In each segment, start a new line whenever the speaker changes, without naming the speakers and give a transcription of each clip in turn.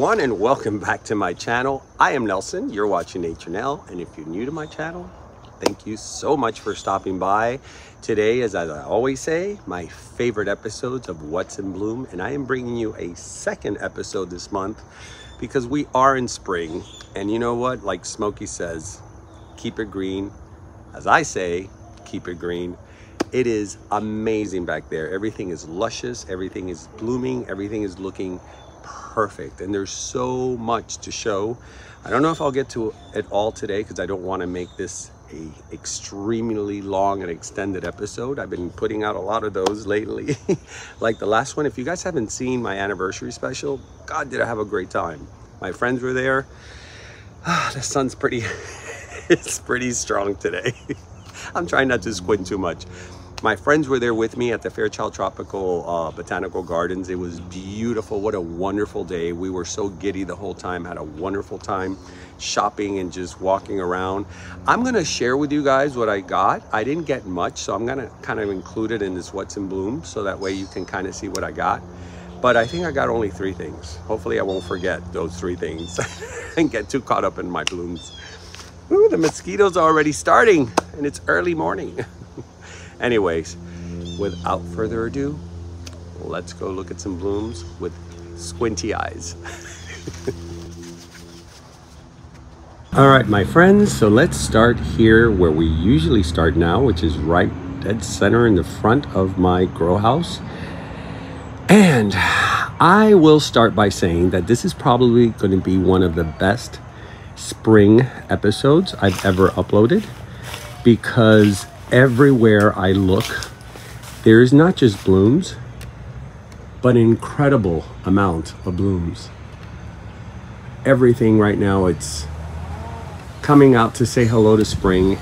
Everyone and welcome back to my channel. I am Nelson, you're watching Nature Nel, and if you're new to my channel, thank you so much for stopping by. Today is, as I always say, my favorite episodes of What's in Bloom, and I am bringing you a second episode this month because we are in spring, and you know what? Like Smokey says, keep it green. As I say, keep it green. It is amazing back there. Everything is luscious, everything is blooming, everything is looking perfect and there's so much to show. I don't know if i'll get to it all today because i don't want to make this a extremely long and extended episode. I've been putting out a lot of those lately. Like the last one if you guys haven't seen my anniversary special god did i have a great time. My friends were there. The sun's pretty it's pretty strong today. I'm trying not to squint too much my friends were there with me at the Fairchild Tropical uh, Botanical Gardens. It was beautiful. What a wonderful day. We were so giddy the whole time, had a wonderful time shopping and just walking around. I'm gonna share with you guys what I got. I didn't get much, so I'm gonna kind of include it in this What's in Bloom, so that way you can kind of see what I got. But I think I got only three things. Hopefully I won't forget those three things and get too caught up in my blooms. Ooh, the mosquitoes are already starting and it's early morning. Anyways, without further ado, let's go look at some blooms with squinty eyes. All right, my friends, so let's start here where we usually start now, which is right dead center in the front of my grow house. And I will start by saying that this is probably going to be one of the best spring episodes I've ever uploaded because everywhere I look, there's not just blooms, but incredible amount of blooms. Everything right now, it's coming out to say hello to spring,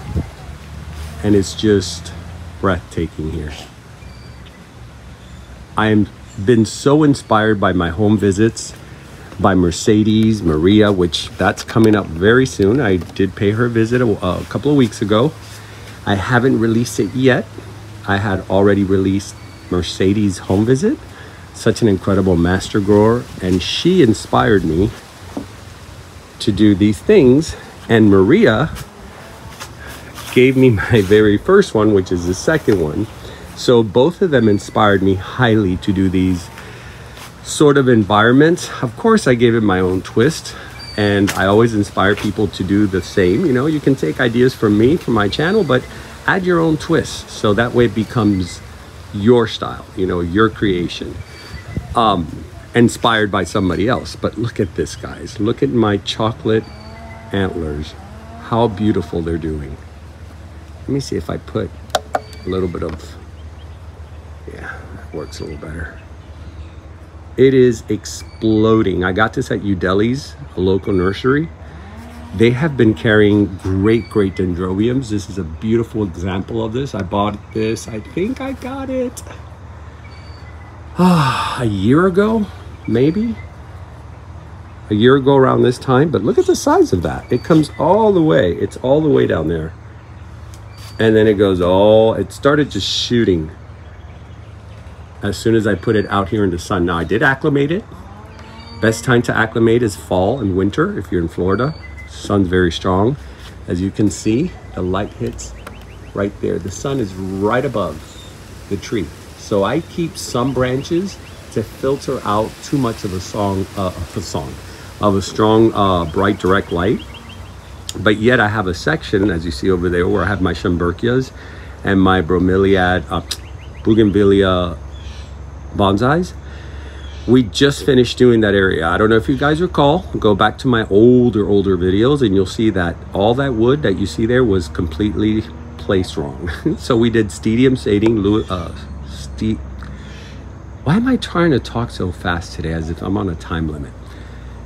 and it's just breathtaking here. I've been so inspired by my home visits by Mercedes Maria, which that's coming up very soon. I did pay her a visit a, a couple of weeks ago. I haven't released it yet. I had already released Mercedes Home Visit, such an incredible master grower, and she inspired me to do these things. And Maria gave me my very first one, which is the second one. So both of them inspired me highly to do these sort of environments. Of course, I gave it my own twist and I always inspire people to do the same. You know, you can take ideas from me, from my channel, but add your own twist so that way it becomes your style, you know, your creation. Um, inspired by somebody else. But look at this, guys. Look at my chocolate antlers. How beautiful they're doing. Let me see if I put a little bit of, yeah, that works a little better. It is exploding. I got this at Udeli's, a local nursery. They have been carrying great, great dendrobiums. This is a beautiful example of this. I bought this, I think I got it uh, a year ago, maybe. A year ago around this time, but look at the size of that. It comes all the way. It's all the way down there. And then it goes all, it started just shooting as soon as I put it out here in the sun. Now I did acclimate it. Best time to acclimate is fall and winter if you're in Florida. Sun's very strong. As you can see, the light hits right there. The sun is right above the tree. So I keep some branches to filter out too much of a song, uh, a song, of a strong, uh, bright, direct light. But yet I have a section, as you see over there, where I have my Schomburgkias and my bromeliad, uh, bougainvillea bonsais. We just finished doing that area. I don't know if you guys recall, go back to my older, older videos and you'll see that all that wood that you see there was completely placed wrong. so we did stadium seating, uh, ste why am I trying to talk so fast today as if I'm on a time limit?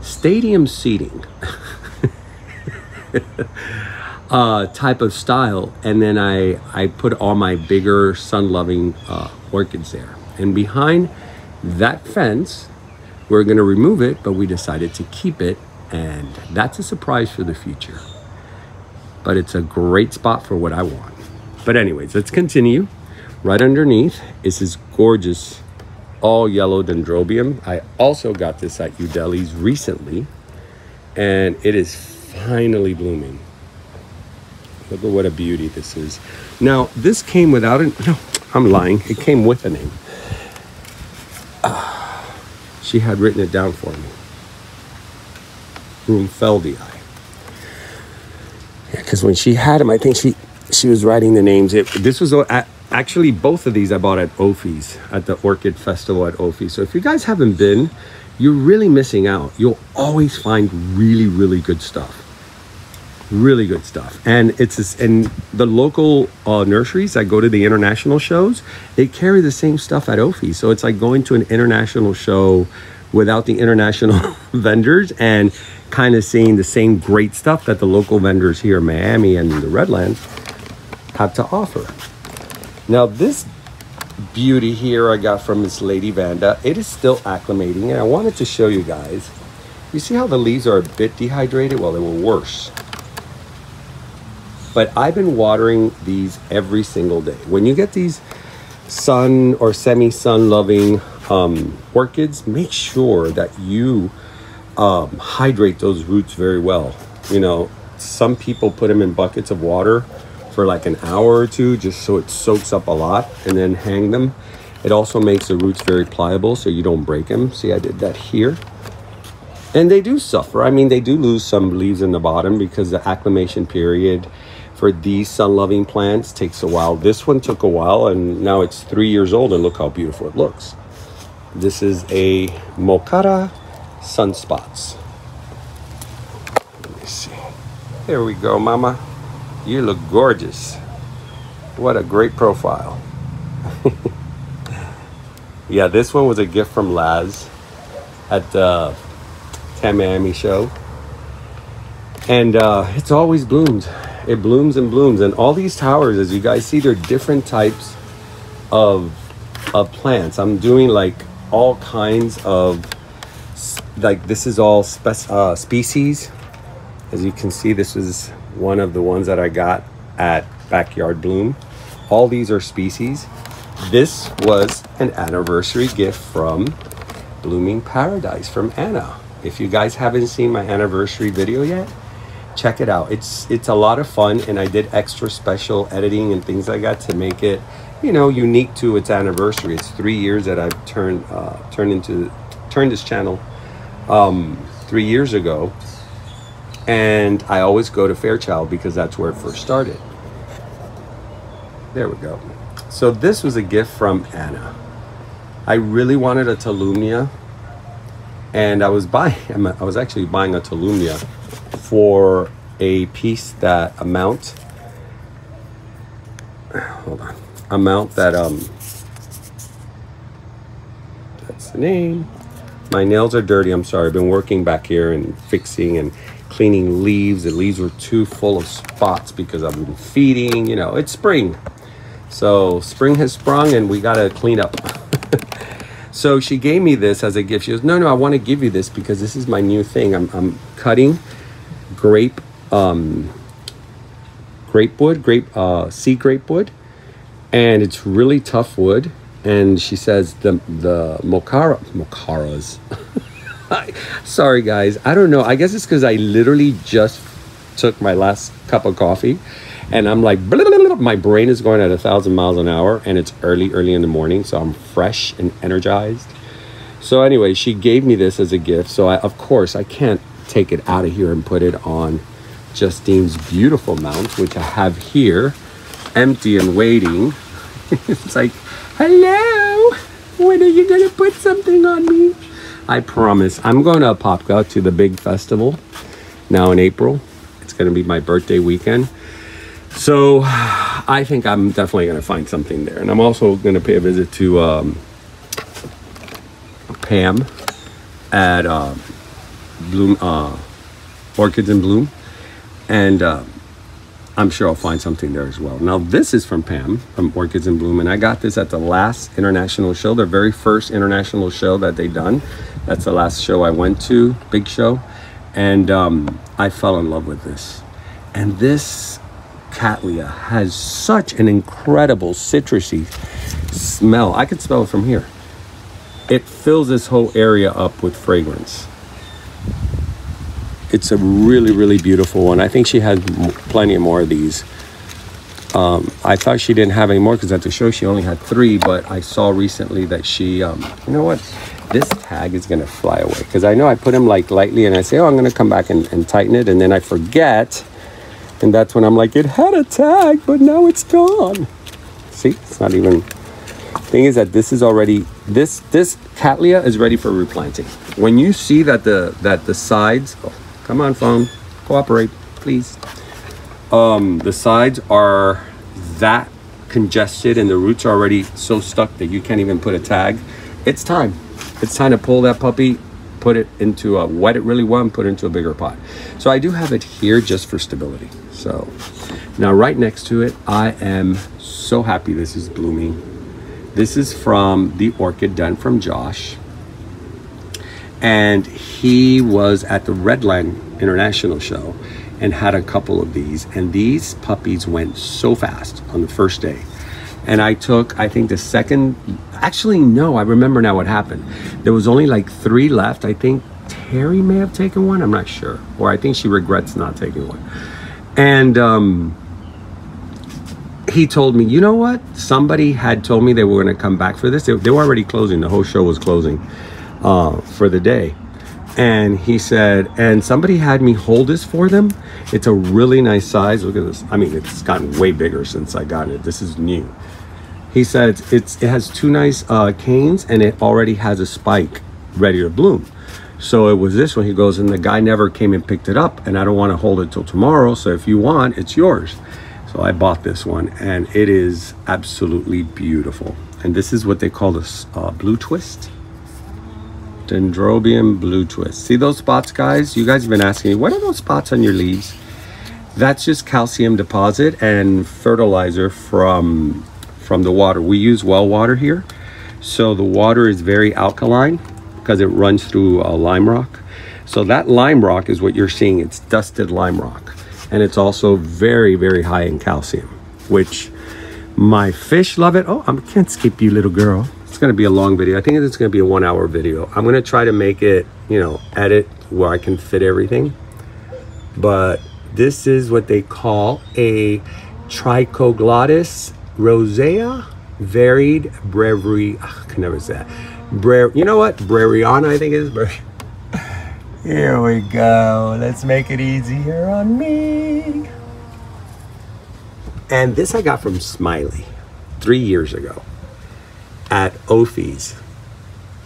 Stadium seating. uh, type of style and then I, I put all my bigger sun-loving uh, orchids there and behind that fence, we're going to remove it, but we decided to keep it. And that's a surprise for the future. But it's a great spot for what I want. But anyways, let's continue. Right underneath is this gorgeous all yellow dendrobium. I also got this at Udeli's recently, and it is finally blooming. Look at what a beauty this is. Now, this came without a, no, I'm lying. It came with a name. She had written it down for me. Brunfeldii. Yeah, because when she had them, I think she she was writing the names. It, this was actually both of these I bought at OFE's at the Orchid Festival at OFE. So if you guys haven't been, you're really missing out. You'll always find really really good stuff really good stuff. And it's this, and the local uh, nurseries that go to the international shows they carry the same stuff at OFE so it's like going to an international show without the international vendors and kind of seeing the same great stuff that the local vendors here in Miami and the Redlands have to offer. Now this beauty here I got from this Lady Vanda it is still acclimating and I wanted to show you guys. You see how the leaves are a bit dehydrated? Well they were worse but I've been watering these every single day. When you get these sun or semi-sun loving um, orchids, make sure that you um, hydrate those roots very well. You know, some people put them in buckets of water for like an hour or two just so it soaks up a lot and then hang them. It also makes the roots very pliable so you don't break them. See, I did that here. And they do suffer. I mean, they do lose some leaves in the bottom because the acclimation period for these sun-loving plants takes a while. This one took a while and now it's three years old and look how beautiful it looks. This is a Mocara Sunspots. Let me see. There we go, mama. You look gorgeous. What a great profile. yeah, this one was a gift from Laz at the Tamiami show. And uh, it's always bloomed it blooms and blooms. And all these towers as you guys see they're different types of of plants. I'm doing like all kinds of like this is all spe- uh, species. As you can see this is one of the ones that i got at backyard bloom. All these are species. This was an anniversary gift from blooming paradise from anna. If you guys haven't seen my anniversary video yet check it out. It's it's a lot of fun, and I did extra special editing and things like that to make it, you know, unique to its anniversary. It's three years that I've turned uh, turned into turned this channel um, three years ago, and I always go to Fairchild because that's where it first started. There we go. So this was a gift from Anna. I really wanted a Tolumnia, and I was buying. I was actually buying a Tolumnia for a piece that amount hold on amount that um that's the name. My nails are dirty i'm sorry i've been working back here and fixing and cleaning leaves the leaves were too full of spots because i've been feeding you know it's spring. So spring has sprung and we gotta clean up. So she gave me this as a gift she goes no no i want to give you this because this is my new thing i'm, I'm cutting grape um, grape wood, grape uh, sea grape wood, and it's really tough wood. And she says the the mocara mocaras. Sorry guys, I don't know. I guess it's because I literally just took my last cup of coffee, and I'm like, blah, blah, blah, my brain is going at a thousand miles an hour, and it's early, early in the morning, so I'm fresh and energized. So anyway, she gave me this as a gift. So I, of course, I can't take it out of here and put it on Justine's beautiful mount, which I have here, empty and waiting. it's like, hello, when are you gonna put something on me? I promise. I'm going to Apopka to the big festival now in April. It's gonna be my birthday weekend. So I think I'm definitely gonna find something there. And I'm also gonna pay a visit to um, Pam at um, bloom uh, orchids in bloom. And uh, i'm sure i'll find something there as well. Now this is from pam from orchids in bloom. And i got this at the last international show their very first international show that they done. That's the last show i went to big show. And um, i fell in love with this. And this cattleya has such an incredible citrusy smell. I could smell it from here. It fills this whole area up with fragrance. It's a really, really beautiful one. I think she has plenty more of these. Um, I thought she didn't have any more because at the show she only had three, but I saw recently that she, um, you know what? This tag is gonna fly away because I know I put them like lightly and I say, oh, I'm gonna come back and, and tighten it, and then I forget, and that's when I'm like, it had a tag, but now it's gone. See, it's not even. Thing is that this is already this this Cattleya is ready for replanting. When you see that the that the sides, oh, come on phone, cooperate, please um, the sides are that congested and the roots are already so stuck that you can't even put a tag, it's time. It's time to pull that puppy, put it into a wet it really well and put it into a bigger pot. So I do have it here just for stability. So now right next to it, I am so happy this is blooming. This is from the orchid done from Josh. And he was at the Redland International Show and had a couple of these. And these puppies went so fast on the first day. And I took, I think the second, actually, no, I remember now what happened. There was only like three left. I think Terry may have taken one. I'm not sure. Or I think she regrets not taking one. And um, he told me, you know what? Somebody had told me they were going to come back for this. They, they, were already closing. The whole show was closing uh, for the day and he said, and somebody had me hold this for them. It's a really nice size. Look at this. I mean, it's gotten way bigger since I got it. This is new. He said it's, it has two nice uh, canes and it already has a spike ready to bloom. So it was this one. He goes, and the guy never came and picked it up, and I don't want to hold it till tomorrow. So if you want, it's yours. So I bought this one, and it is absolutely beautiful. And this is what they call this uh, blue twist. Dendrobium blue twist. See those spots, guys? You guys have been asking me, what are those spots on your leaves? That's just calcium deposit and fertilizer from, from the water. We use well water here. So the water is very alkaline because it runs through a lime rock. So that lime rock is what you're seeing. It's dusted lime rock. And it's also very, very high in calcium, which my fish love it. Oh, I can't skip you, little girl going to be a long video. I think it's going to be a one hour video. I'm going to try to make it, you know, edit where I can fit everything. But this is what they call a Trichoglottis rosea varied brevi. I can never say that. Bre you know what? Breriana, I think it is. Here we go. Let's make it easier on me. And this I got from Smiley three years ago at OFE's,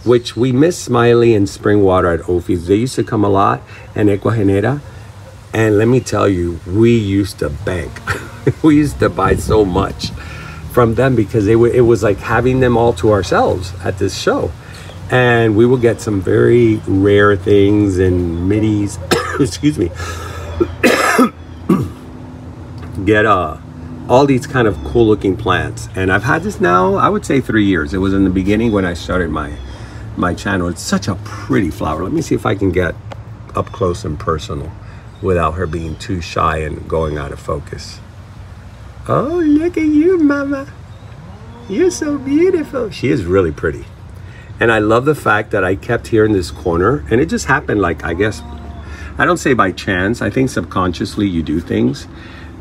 which we miss Smiley and Springwater at OFE's. They used to come a lot and Ecuagenera. And let me tell you, we used to bank. we used to buy so much from them because it, it was like having them all to ourselves at this show. And we will get some very rare things and minis. excuse me. get a uh, all these kind of cool looking plants. And I've had this now I would say three years. It was in the beginning when I started my my channel. It's such a pretty flower. Let me see if I can get up close and personal without her being too shy and going out of focus. Oh look at you mama. You're so beautiful. She is really pretty. And I love the fact that I kept here in this corner and it just happened like I guess I don't say by chance. I think subconsciously you do things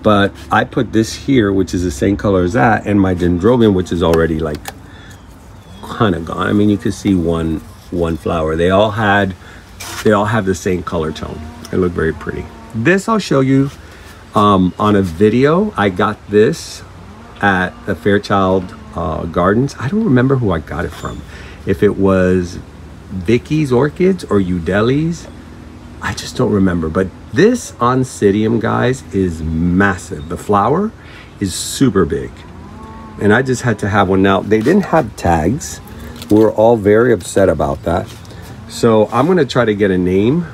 but I put this here, which is the same color as that, and my dendrobium, which is already like kind of gone. I mean, you can see one one flower. They all had, they all have the same color tone. They look very pretty. This I'll show you um, on a video. I got this at the Fairchild uh, Gardens. I don't remember who I got it from. If it was Vicky's Orchids or Udeli's, I just don't remember. But this Oncidium, guys, is massive. The flower is super big. And I just had to have one. Now, they didn't have tags. We are all very upset about that. So I'm going to try to get a name.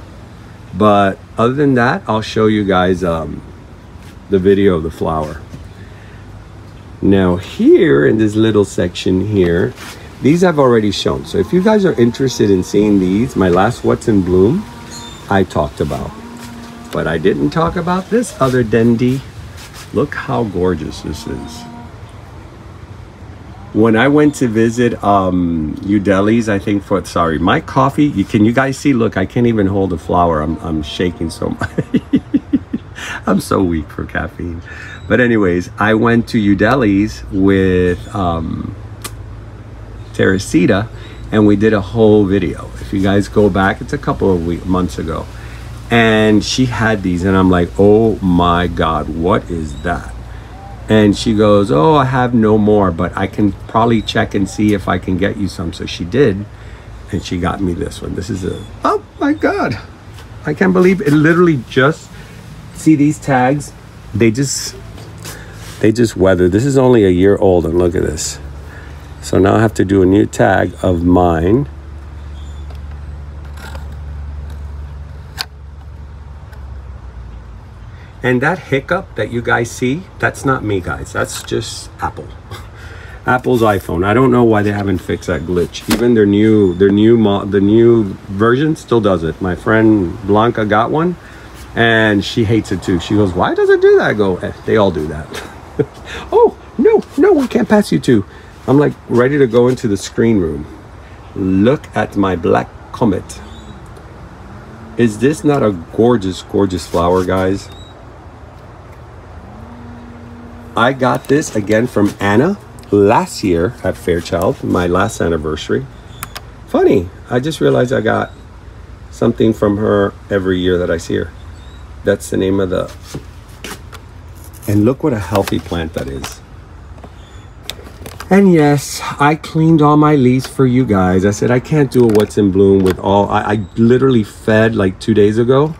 But other than that, I'll show you guys um, the video of the flower. Now here in this little section here, these I've already shown. So if you guys are interested in seeing these, my last What's in Bloom, I talked about. But I didn't talk about this other Dendi. Look how gorgeous this is. when I went to visit um, Udeli's, I think for sorry, my coffee. You, can you guys see? Look, I can't even hold a flower. I'm I'm shaking so much. I'm so weak for caffeine. But anyways, I went to Udeli's with um, Teresita, and we did a whole video. If you guys go back, it's a couple of weeks, months ago, and she had these, and I'm like, oh my god, what is that? And she goes, Oh, I have no more, but I can probably check and see if I can get you some. So she did. And she got me this one. This is a, oh my God. I can't believe it literally just, see these tags? They just, they just weather. This is only a year old and look at this. So now I have to do a new tag of mine. And that hiccup that you guys see, that's not me, guys. That's just Apple. Apple's iPhone. I don't know why they haven't fixed that glitch. Even their new, their new, mo- the new version still does it. My friend Blanca got one, and she hates it too. She goes, "Why does it do that?" I go, eh, "They all do that." oh no, no, we can't pass you two. I'm like ready to go into the screen room. Look at my black comet. Is this not a gorgeous, gorgeous flower, guys? I got this again from Anna last year at Fairchild, my last anniversary. Funny, I just realized I got something from her every year that I see her. That's the name of the. And look what a healthy plant that is. And yes, I cleaned all my leaves for you guys. I said I can't do a what's in bloom with all. I, I literally fed like two days ago,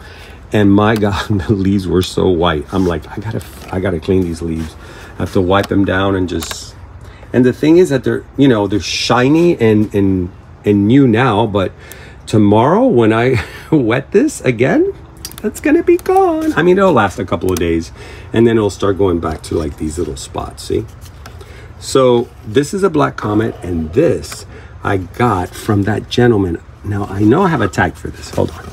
and my God, the leaves were so white. I'm like, I gotta, I gotta clean these leaves. I have to wipe them down and just. And the thing is that they're, you know, they're shiny and and and new now, but tomorrow when I wet this again, that's gonna be gone. I mean, it'll last a couple of days, and then it'll start going back to like these little spots. See. So this is a black comet, and this I got from that gentleman. Now I know I have a tag for this. Hold on.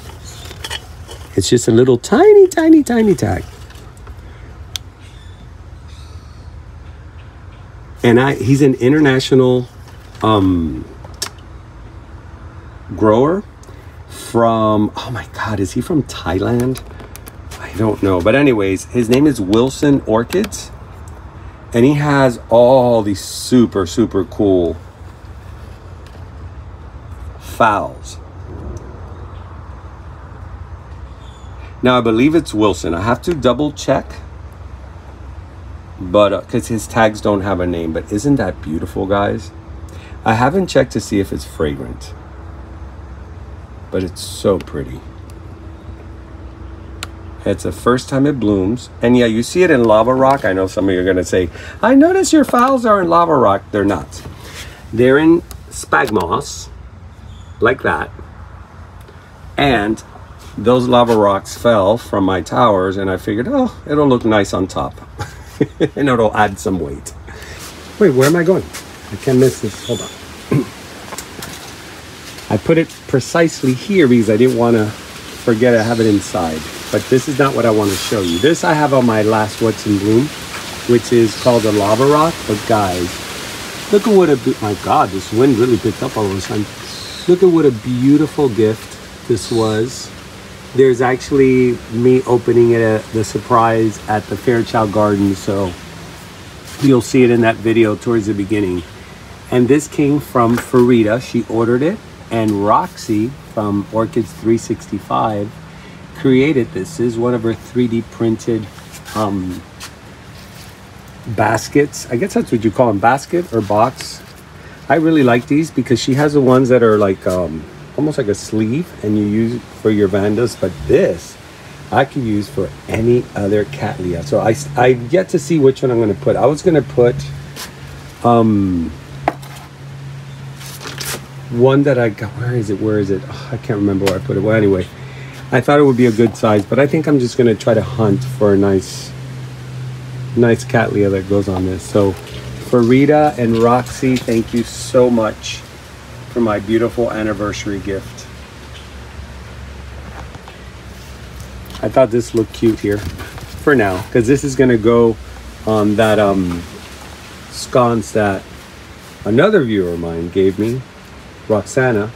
It's just a little tiny, tiny, tiny tag. And I he's an international um, grower from oh my god is he from Thailand? I don't know. But anyways his name is Wilson Orchids. And he has all these super super cool phals now I believe it's Wilson. I have to double check but because uh, his tags don't have a name but isn't that beautiful guys? I haven't checked to see if it's fragrant. But it's so pretty. It's the first time it blooms. And yeah you see it in lava rock. I know some of you are going to say i notice your files are in lava rock. They're not. They're in sphagnum moss, like that. And those lava rocks fell from my towers and i figured oh it'll look nice on top and it'll add some weight. Wait, where am I going? I can't miss this. Hold on. I put it precisely here because I didn't want to forget I have it inside. But this is not what I want to show you. This I have on my last What's in Bloom, which is called a lava rock. But guys, look at what a, my God, this wind really picked up all of a sudden. Look at what a beautiful gift this was there's actually me opening it at the surprise at the Fairchild Garden, so you'll see it in that video towards the beginning. And this came from Farida, she ordered it, and Roxy from Orchids 365 created this. This is one of her 3D printed um, baskets. I guess that's what you call them, basket or box. I really like these because she has the ones that are like um, almost like a sleeve and you use for your vandas but this I could use for any other cattleya so I, I've yet to see which one I'm going to put. I was going to put um one that I got where is it where is it? Oh, I can't remember where I put it. Well anyway I thought it would be a good size but I think I'm just going to try to hunt for a nice nice cattleya that goes on this. So Farida and Roxy thank you so much for my beautiful anniversary gift. I thought this looked cute here for now because this is going to go on that um, sconce that another viewer of mine gave me, Roxana.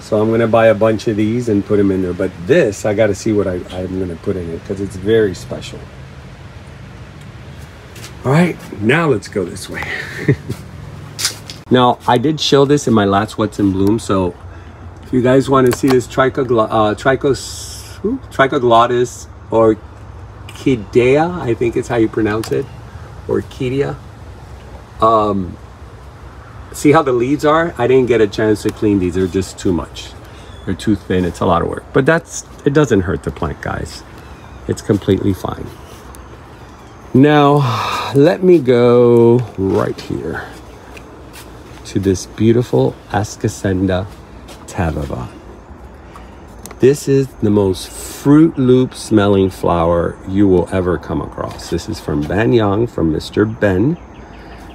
So I'm gonna buy a bunch of these and put them in there. But this, I gotta see what I, I'm gonna put in it because it's very special. All right, now let's go this way. now, I did show this in my last What's in Bloom. So if you guys want to see this trichogl uh, or kidea, I think it's how you pronounce it, or kidia. Um, see how the leaves are? I didn't get a chance to clean these. They're just too much. They're too thin. It's a lot of work. But that's it doesn't hurt the plant, guys. It's completely fine. Now, let me go right here to this beautiful Ascocenda tababa. This is the most Fruit Loop smelling flower you will ever come across. This is from Banjong, from Mr. Ben.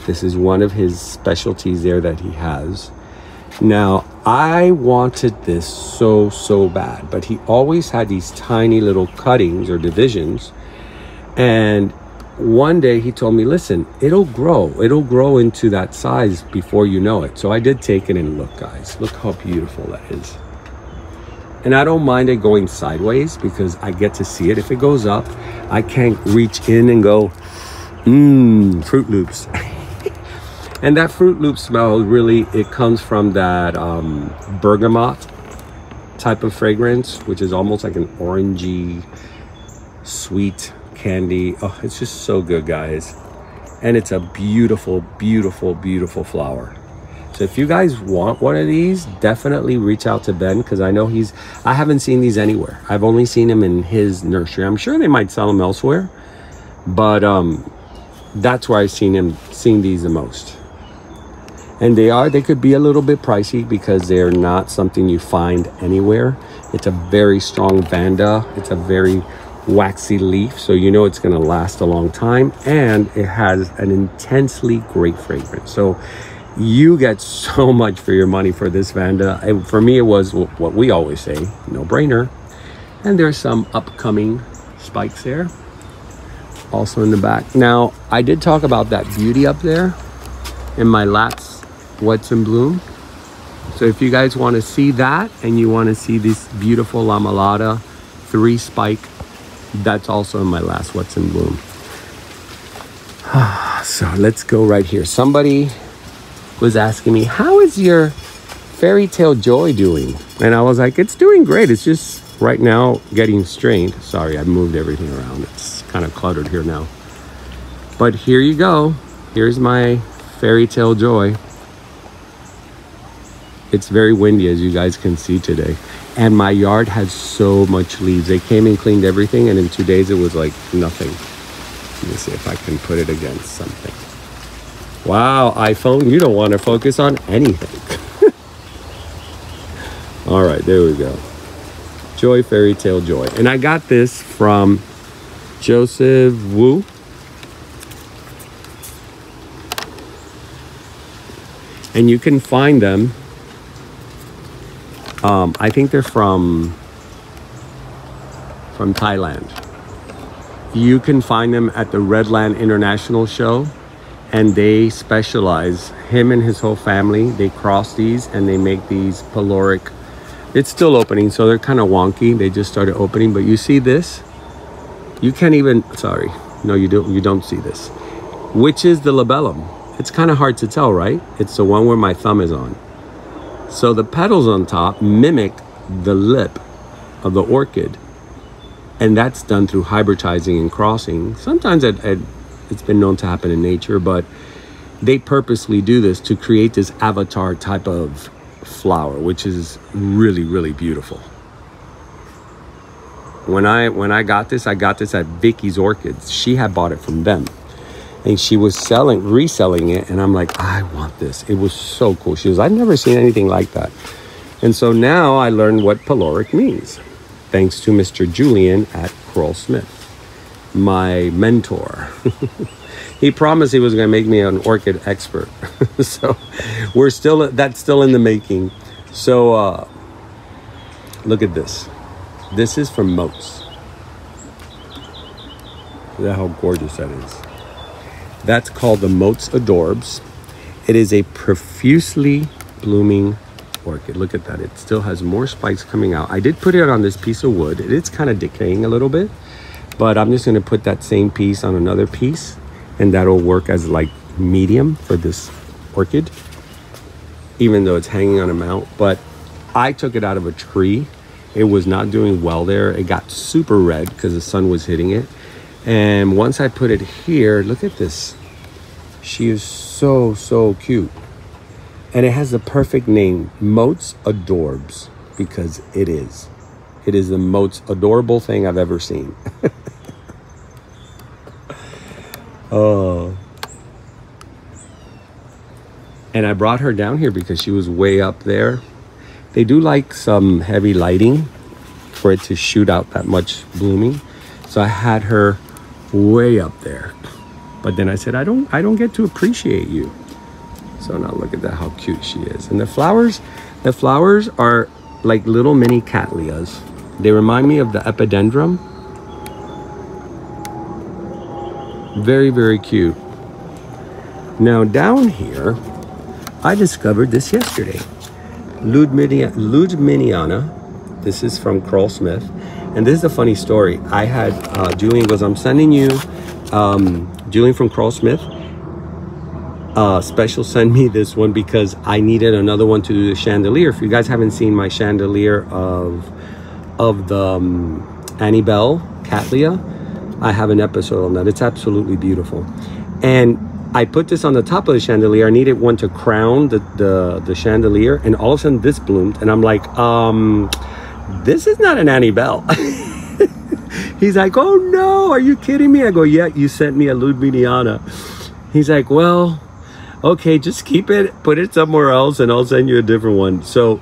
This is one of his specialties there that he has. Now, I wanted this so, so bad, but he always had these tiny little cuttings or divisions. And one day he told me, listen, it'll grow. It'll grow into that size before you know it. So I did take it and look, guys. Look how beautiful that is. And I don't mind it going sideways because I get to see it. If it goes up, I can't reach in and go, mmm, Fruit Loops. and that Fruit Loop smell really, it comes from that um, bergamot type of fragrance, which is almost like an orangey, sweet candy. Oh, it's just so good, guys. And it's a beautiful, beautiful, beautiful flower. So if you guys want one of these, definitely reach out to Ben because I know he's, I haven't seen these anywhere. I've only seen him in his nursery. I'm sure they might sell them elsewhere, but um, that's where I've seen him, seen these the most. And they are, they could be a little bit pricey because they're not something you find anywhere. It's a very strong Vanda. It's a very waxy leaf so you know it's going to last a long time and it has an intensely great fragrance. So you get so much for your money for this vanda. And for me it was what we always say no brainer and there's some upcoming spikes there also in the back. Now i did talk about that beauty up there in my last what's in bloom. So if you guys want to see that and you want to see this beautiful Lama three spike that's also in my last What's in Bloom. so let's go right here. Somebody was asking me, How is your fairy tale joy doing? And I was like, It's doing great. It's just right now getting strained. Sorry, I moved everything around. It's kind of cluttered here now. But here you go. Here's my fairy tale joy. It's very windy as you guys can see today and my yard has so much leaves. They came and cleaned everything, and in two days it was like nothing. Let me see if I can put it against something. Wow, iPhone, you don't want to focus on anything. All right, there we go. Joy Fairy Tale Joy. And I got this from Joseph Wu. And you can find them um, I think they're from from Thailand. You can find them at the Redland International Show, and they specialize. Him and his whole family they cross these and they make these peloric. It's still opening, so they're kind of wonky. They just started opening, but you see this? You can't even. Sorry, no, you don't. You don't see this. Which is the labellum? It's kind of hard to tell, right? It's the one where my thumb is on. So the petals on top mimic the lip of the orchid. And that's done through hybridizing and crossing. Sometimes it, it, it's been known to happen in nature, but they purposely do this to create this avatar type of flower, which is really, really beautiful. When I when I got this, I got this at Vicky's Orchids. She had bought it from them and she was selling reselling it and i'm like i want this. It was so cool. She was i've never seen anything like that. And so now i learned what peloric means thanks to mr julian at Krull-Smith my mentor. He promised he was going to make me an orchid expert. So we're still that's still in the making. So uh look at this. This is from Motes. Look at how gorgeous that is that's called the Motes Adorbs. It is a profusely blooming orchid. Look at that. It still has more spikes coming out. I did put it on this piece of wood. It's kind of decaying a little bit, but I'm just going to put that same piece on another piece and that'll work as like medium for this orchid, even though it's hanging on a mount. But I took it out of a tree. It was not doing well there. It got super red because the sun was hitting it. And once I put it here, look at this. She is so, so cute. And it has the perfect name, Motes Adorbs, because it is. It is the most adorable thing I've ever seen. oh. And I brought her down here because she was way up there. They do like some heavy lighting for it to shoot out that much blooming. So I had her way up there. But then I said, I don't I don't get to appreciate you. So now look at that, how cute she is. And the flowers, the flowers are like little mini cattleyas. They remind me of the epidendrum. Very, very cute. Now down here, I discovered this yesterday. lueddemanniana. This is from Krull-Smith. And this is a funny story. I had, uh, Julian goes, I'm sending you, um, Julian from Krull-Smith, uh, special send me this one because I needed another one to do the chandelier. If you guys haven't seen my chandelier of of the um, Annie Bell Cattleya, I have an episode on that. It's absolutely beautiful. And I put this on the top of the chandelier. I needed one to crown the, the, the chandelier. And all of a sudden this bloomed. And I'm like, um, this is not an Annie Bell. He's like, oh no, are you kidding me? I go, yeah, you sent me a lueddemanniana. He's like, well, okay, just keep it, put it somewhere else, and I'll send you a different one. So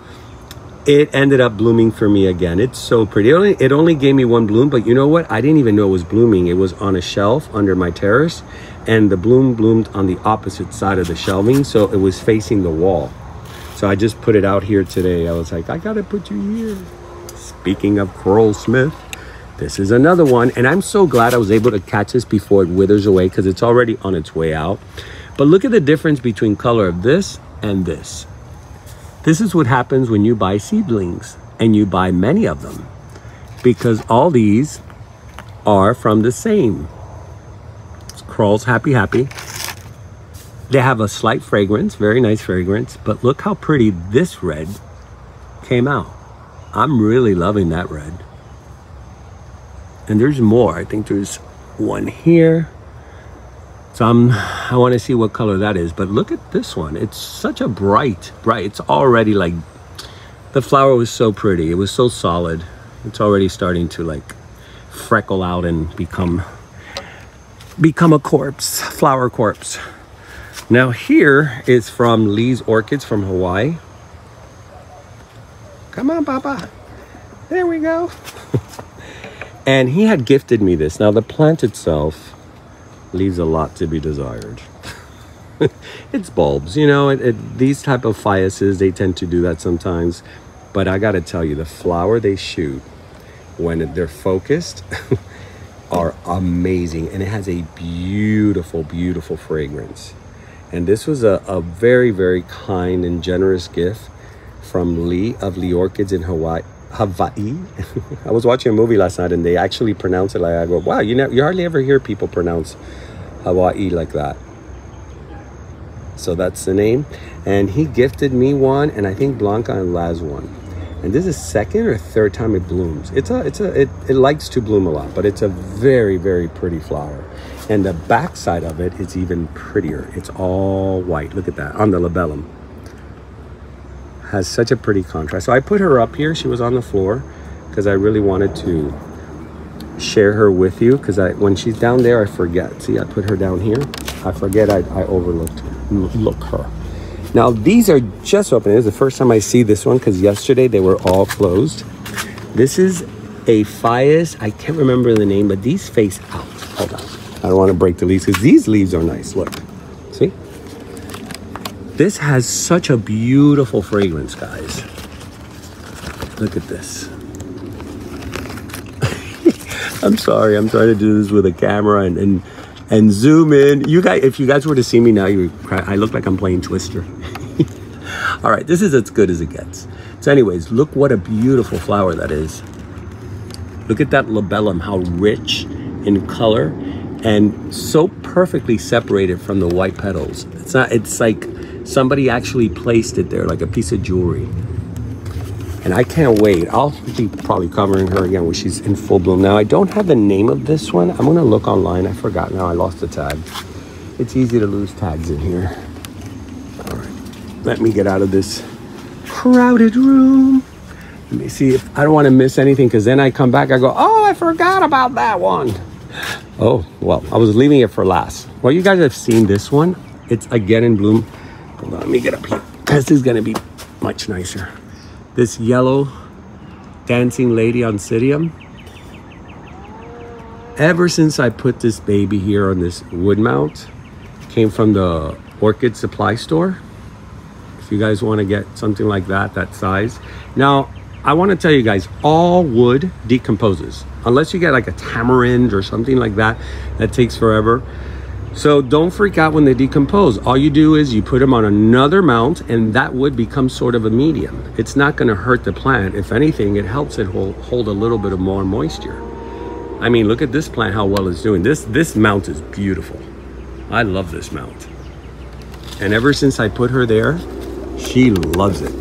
it ended up blooming for me again. It's so pretty. It only, it only gave me one bloom, but you know what? I didn't even know it was blooming. It was on a shelf under my terrace, and the bloom bloomed on the opposite side of the shelving, so it was facing the wall. So I just put it out here today. I was like, I gotta put you here. Speaking of Krull-Smith, this is another one, and I'm so glad I was able to catch this before it withers away because it's already on its way out. But look at the difference between color of this and this. This is what happens when you buy seedlings and you buy many of them because all these are from the same. It's Krull's Happy Happy. They have a slight fragrance, very nice fragrance, but look how pretty this red came out. I'm really loving that red. And there's more. I think there's one here. So I'm, I want to see what color that is. But look at this one. It's such a bright, bright. It's already like, the flower was so pretty. It was so solid. It's already starting to like freckle out and become, become a corpse, flower corpse. Now here is from Lee's Orchids from Hawaii. Come on, Papa. There we go. and he had gifted me this. Now the plant itself leaves a lot to be desired. it's bulbs, you know, it, it, these type of Phaiuses, they tend to do that sometimes. But I got to tell you, the flower they shoot when they're focused are amazing. And it has a beautiful, beautiful fragrance. And this was a, a very, very kind and generous gift from Lee of Lee Orchids in Hawaii. Hawaii. I was watching a movie last night and they actually pronounce it like I go, wow, you know, you hardly ever hear people pronounce Hawaii like that. So that's the name. And he gifted me one and I think Blanca and Laz one. And this is second or third time it blooms. It's a, it's a, it, it likes to bloom a lot, but it's a very, very pretty flower. And the back side of it is even prettier. It's all white. Look at that on the labellum has such a pretty contrast. So I put her up here. She was on the floor because I really wanted to share her with you because I when she's down there, I forget. See, I put her down here. I forget I, I overlooked look her. Now these are just open. Is the first time I see this one because yesterday they were all closed. This is a Phaius. I can't remember the name, but these face out. Hold on. I don't want to break the leaves because these leaves are nice. Look. This has such a beautiful fragrance, guys. Look at this. I'm sorry, I'm trying to do this with a camera and, and and zoom in. You guys, if you guys were to see me now, you cry. I look like I'm playing Twister. All right, this is as good as it gets. So anyways, look what a beautiful flower that is. Look at that labellum, how rich in color and so perfectly separated from the white petals. It's not, it's like somebody actually placed it there like a piece of jewelry. And I can't wait. I'll be probably covering her again when she's in full bloom. Now, I don't have the name of this one. I'm going to look online. I forgot now. I lost the tag. It's easy to lose tags in here. All right. Let me get out of this crowded room. Let me see if I don't want to miss anything because then I come back. I go, oh, I forgot about that one. Oh, well, I was leaving it for last. Well, you guys have seen this one. It's again in bloom. Hold on, let me get up here. This is going to be much nicer this yellow dancing lady oncidium. Ever since I put this baby here on this wood mount, came from the orchid supply store. If you guys want to get something like that, that size. Now, I want to tell you guys, all wood decomposes. Unless you get like a tamarind or something like that, that takes forever. So don't freak out when they decompose. All you do is you put them on another mount and that would become sort of a medium. It's not gonna hurt the plant. If anything, it helps it hold, hold a little bit of more moisture. I mean, look at this plant, how well it's doing. This, this mount is beautiful. I love this mount. And ever since I put her there, she loves it.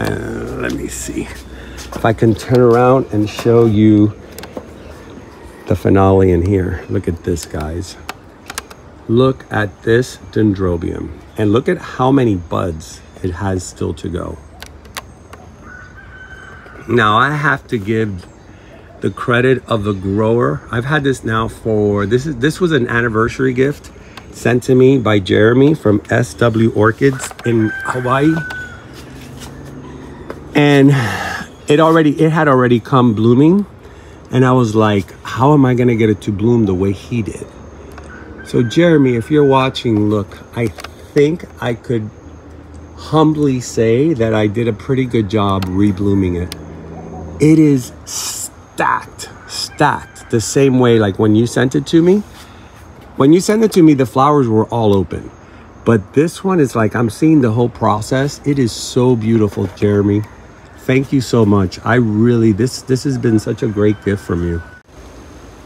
Uh, let me see. If I can turn around and show you the finale in here. Look at this, guys. Look at this dendrobium and look at how many buds it has still to go. Now I have to give the credit of the grower. I've had this now for, this is this was an anniversary gift sent to me by Jeremy from SW Orchids in Hawaii. And it already, it had already come blooming and I was like, how am I going to get it to bloom the way he did? So, Jeremy, if you're watching, look, I think I could humbly say that I did a pretty good job reblooming it. It is stacked, stacked the same way like when you sent it to me. When you sent it to me, the flowers were all open. But this one is like I'm seeing the whole process. It is so beautiful, Jeremy thank you so much. I really, this, this has been such a great gift from you.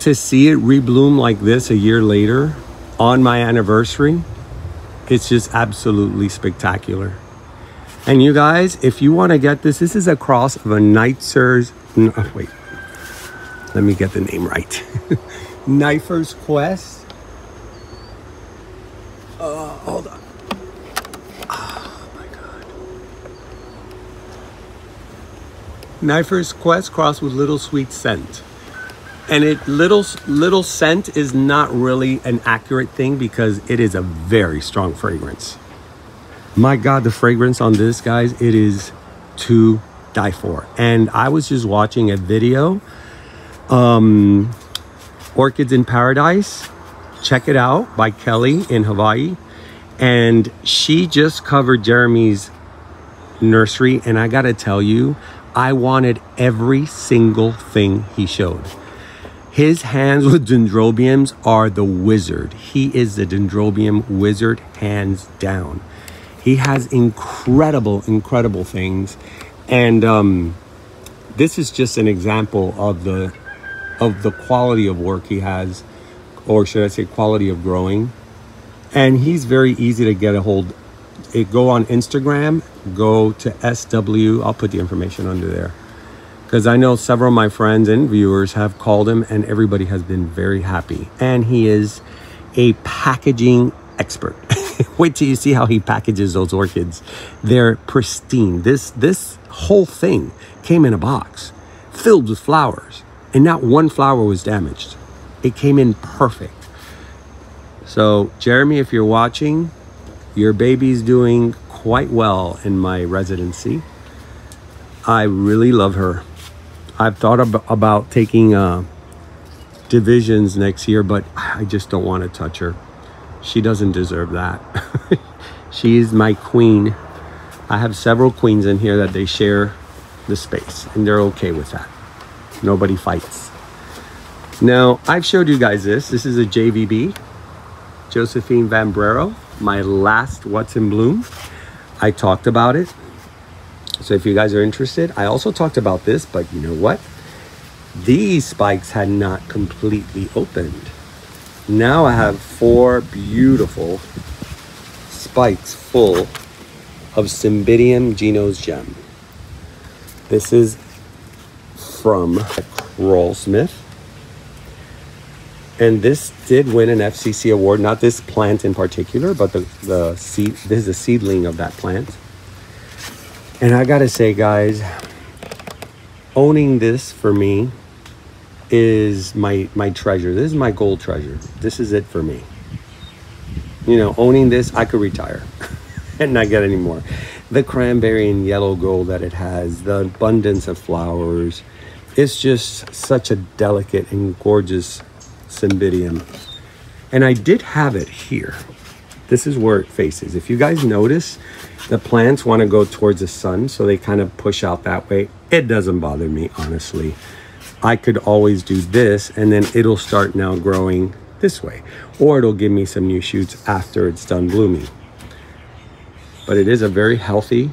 To see it rebloom like this a year later on my anniversary, it's just absolutely spectacular. And you guys, if you want to get this, this is a cross of a Nitzer's, no, wait, let me get the name right. Knifer's Quest. Uh, hold on. Knifer's Quest crossed with Little Sweet Scent. And it little little scent is not really an accurate thing because it is a very strong fragrance. My God, the fragrance on this, guys, it is to die for. And I was just watching a video, um, Orchids in Paradise. Check it out by Kelly in Hawaii. And she just covered Jeremy's nursery. And I got to tell you, I wanted every single thing he showed. His hands with dendrobiums are the wizard. He is the dendrobium wizard, hands down. He has incredible, incredible things. And um, this is just an example of the of the quality of work he has, or should I say quality of growing. And he's very easy to get a hold it, go on Instagram, go to SW. I'll put the information under there. Because I know several of my friends and viewers have called him and everybody has been very happy. And he is a packaging expert. Wait till you see how he packages those orchids. They're pristine. This, this whole thing came in a box filled with flowers and not one flower was damaged. It came in perfect. So Jeremy, if you're watching, your baby's doing quite well in my residency. I really love her. I've thought ab about taking uh, divisions next year, but I just don't want to touch her. She doesn't deserve that. she is my queen. I have several queens in here that they share the space, and they're okay with that. Nobody fights. Now, I've showed you guys this. This is a JVB, Josephine van Brero, my last What's in Bloom. I talked about it. So if you guys are interested, I also talked about this, but you know what? These spikes had not completely opened. Now I have four beautiful spikes full of Cymbidium Geno's gem. This is from Krull-Smith. And this did win an FCC award, not this plant in particular, but the, the seed, this is a seedling of that plant. And I gotta say, guys, owning this for me is my my treasure. This is my gold treasure. This is it for me. You know, owning this, I could retire and not get any more. The cranberry and yellow gold that it has, the abundance of flowers, it's just such a delicate and gorgeous cymbidium. And I did have it here. This is where it faces. If you guys notice, the plants want to go towards the sun, so they kind of push out that way. It doesn't bother me, honestly. I could always do this and then it'll start now growing this way. Or it'll give me some new shoots after it's done blooming. But it is a very healthy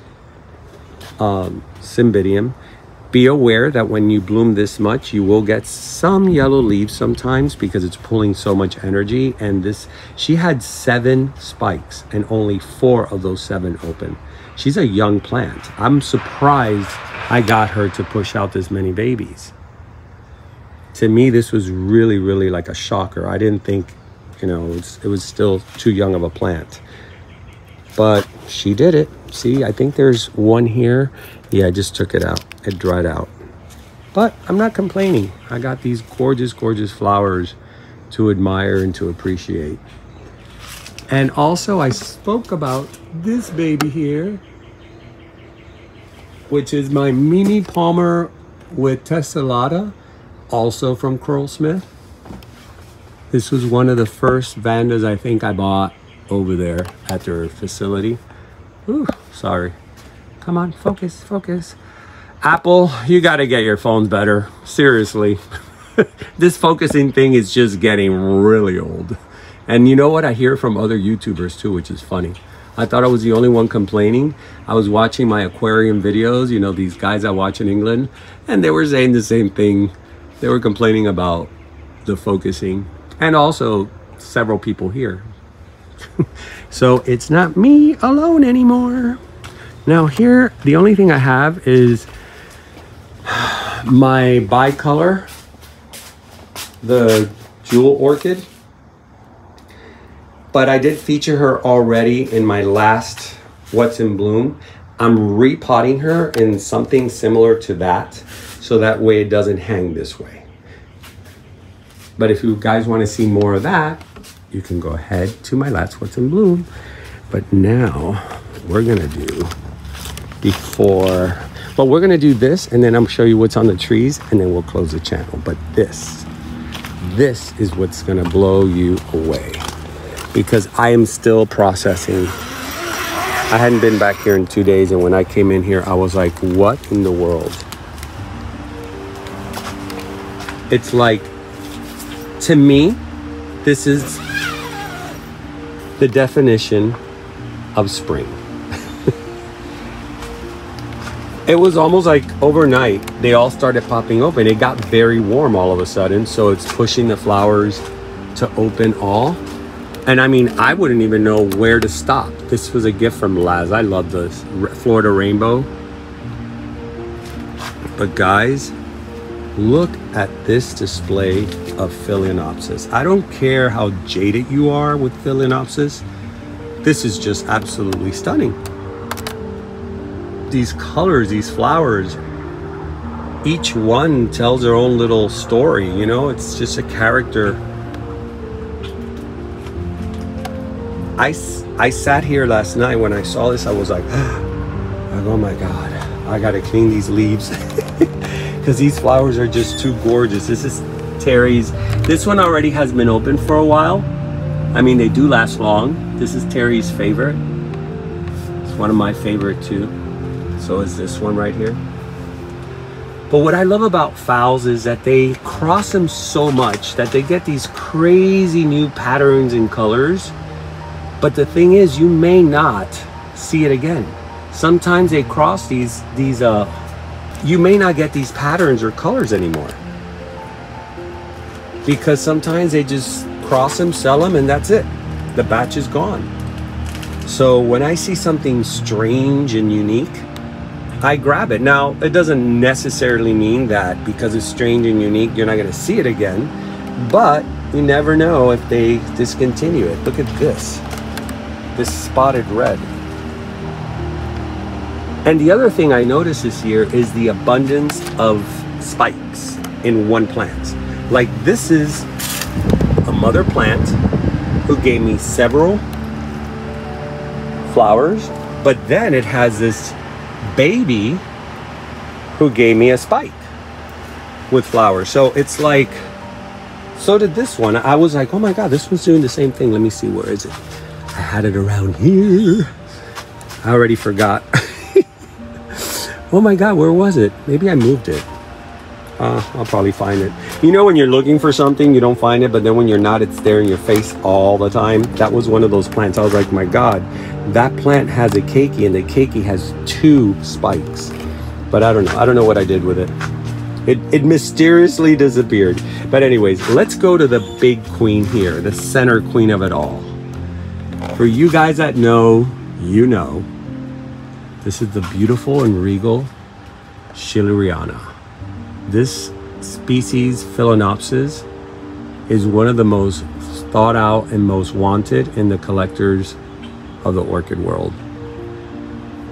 um, cymbidium. Be aware that when you bloom this much, you will get some yellow leaves sometimes because it's pulling so much energy. And this, she had seven spikes and only four of those seven open. She's a young plant. I'm surprised I got her to push out this many babies to me, this was really, really like a shocker. I didn't think, you know, it was, it was still too young of a plant. But she did it. See, I think there's one here. Yeah, I just took it out. It dried out. But I'm not complaining. I got these gorgeous, gorgeous flowers to admire and to appreciate. And also I spoke about this baby here, which is my Mimi Palmer with Tessellata also from Krull-Smith. This was one of the first Vandas I think I bought over there at their facility. Ooh, sorry. Come on, focus, focus. Apple, you got to get your phones better. Seriously. this focusing thing is just getting really old. And you know what? I hear from other YouTubers too, which is funny. I thought I was the only one complaining. I was watching my aquarium videos, you know, these guys I watch in England, and they were saying the same thing they were complaining about the focusing and also several people here. so it's not me alone anymore. Now here, the only thing I have is my bicolor, the jewel orchid. But I did feature her already in my last What's in Bloom. I'm repotting her in something similar to that so that way it doesn't hang this way. But if you guys want to see more of that, you can go ahead to my Last What's in Bloom. But now we're gonna do before, But we're gonna do this and then I'm show you what's on the trees and then we'll close the channel. But this, this is what's gonna blow you away because I am still processing. I hadn't been back here in two days and when I came in here, I was like, what in the world? it's like to me this is the definition of spring it was almost like overnight they all started popping open it got very warm all of a sudden so it's pushing the flowers to open all and i mean i wouldn't even know where to stop this was a gift from laz i love this florida rainbow but guys Look at this display of Phalaenopsis. I don't care how jaded you are with Phalaenopsis. This is just absolutely stunning. These colors, these flowers, each one tells their own little story, you know? It's just a character. I, I sat here last night when I saw this, I was like, oh my God, I gotta clean these leaves. because these flowers are just too gorgeous. This is Terry's. This one already has been open for a while. I mean, they do last long. This is Terry's favorite. It's one of my favorite too. So is this one right here. But what I love about phals is that they cross them so much that they get these crazy new patterns and colors. But the thing is, you may not see it again. Sometimes they cross these, these, uh, you may not get these patterns or colors anymore. Because sometimes they just cross them, sell them, and that's it. The batch is gone. So when I see something strange and unique, I grab it. Now, it doesn't necessarily mean that because it's strange and unique, you're not going to see it again. But you never know if they discontinue it. Look at this. This spotted red. And the other thing I noticed this year is the abundance of spikes in one plant. Like this is a mother plant who gave me several flowers, but then it has this baby who gave me a spike with flowers. So it's like, so did this one. I was like, oh my God, this one's doing the same thing. Let me see, where is it? I had it around here. I already forgot. oh my God, where was it? Maybe I moved it. Uh, I'll probably find it. You know when you're looking for something, you don't find it, but then when you're not, it's there in your face all the time. That was one of those plants. I was like, my God, that plant has a keiki and the keiki has two spikes. But I don't know. I don't know what I did with it. It, it mysteriously disappeared. But anyways, let's go to the big queen here, the center queen of it all. For you guys that know, you know, this is the beautiful and regal Schilleriana. This species, Phalaenopsis, is one of the most thought out and most wanted in the collectors of the orchid world.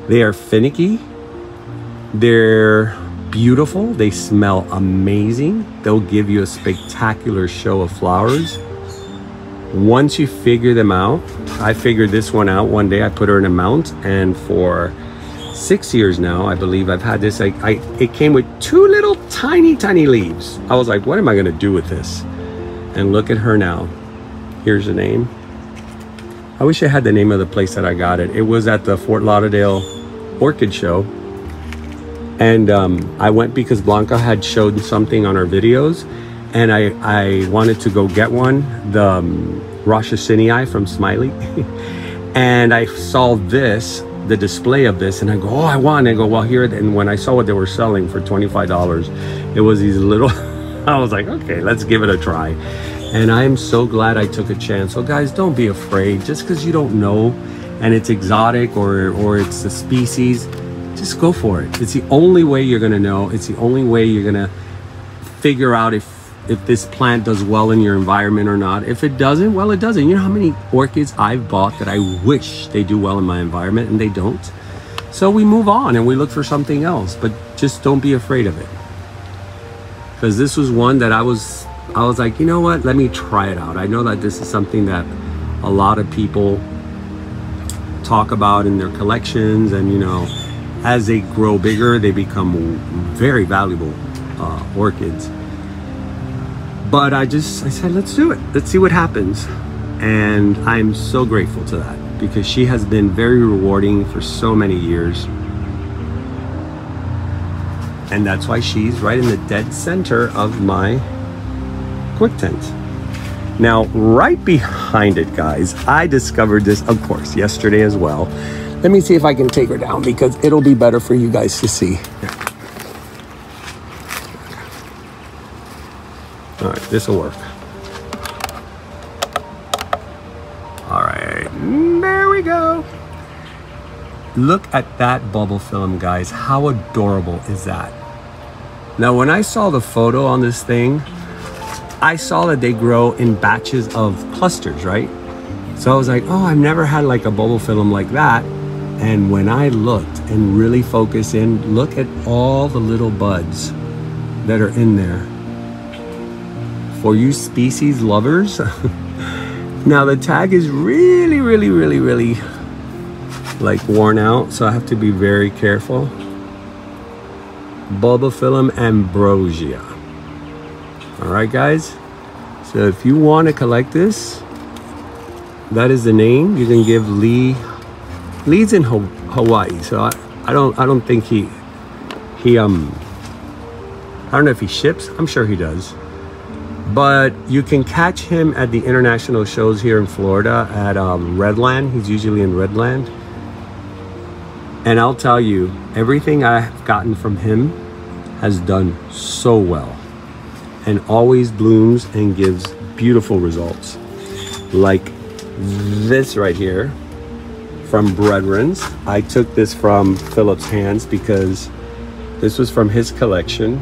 They are finicky. They're beautiful. They smell amazing. They'll give you a spectacular show of flowers. Once you figure them out, I figured this one out one day. I put her in a mount, and for six years now, I believe I've had this. I, I it came with two little tiny, tiny leaves. I was like, what am I going to do with this? And look at her now. Here's the name. I wish I had the name of the place that I got it. It was at the Fort Lauderdale Orchid Show. And um, I went because Blanca had showed something on our videos. And I, I wanted to go get one, the um, Rochessinii from Smiley. and I saw this, the display of this, and I go, oh, I want. And I go, well, here. And when I saw what they were selling for $25, it was these little, I was like, okay, let's give it a try and I am so glad I took a chance. So guys, don't be afraid. Just because you don't know and it's exotic or, or it's a species, just go for it. It's the only way you're gonna know. It's the only way you're gonna figure out if if this plant does well in your environment or not. If it doesn't, well, it doesn't. You know how many orchids I've bought that I wish they do well in my environment and they don't? So we move on and we look for something else, but just don't be afraid of it. Because this was one that I was I was like, you know what? Let me try it out. I know that this is something that a lot of people talk about in their collections, and you know, as they grow bigger, they become very valuable uh, orchids. But I just, I said, let's do it. Let's see what happens. And I'm so grateful to that because she has been very rewarding for so many years. And that's why she's right in the dead center of my quick tent. Now, right behind it, guys, I discovered this, of course, yesterday as well. Let me see if I can take her down because it'll be better for you guys to see. All right, this will work. All right, there we go. Look at that bulbophyllum, guys. How adorable is that? Now, when I saw the photo on this thing, I saw that they grow in batches of clusters, right? So I was like, oh, I've never had like a bulbophyllum like that. And when I looked and really focus in, look at all the little buds that are in there. For you species lovers, now the tag is really, really, really, really like worn out. So I have to be very careful. Bulbophyllum ambrosia. All right, guys. So if you want to collect this, that is the name. You can give Lee. Lee's in Hawaii, so I, I don't I don't think he he um I don't know if he ships. I'm sure he does. But you can catch him at the international shows here in Florida at um, Redland. He's usually in Redland. And I'll tell you, everything I've gotten from him has done so well and always blooms and gives beautiful results. Like this right here from Brethren. I took this from Philip's hands because this was from his collection.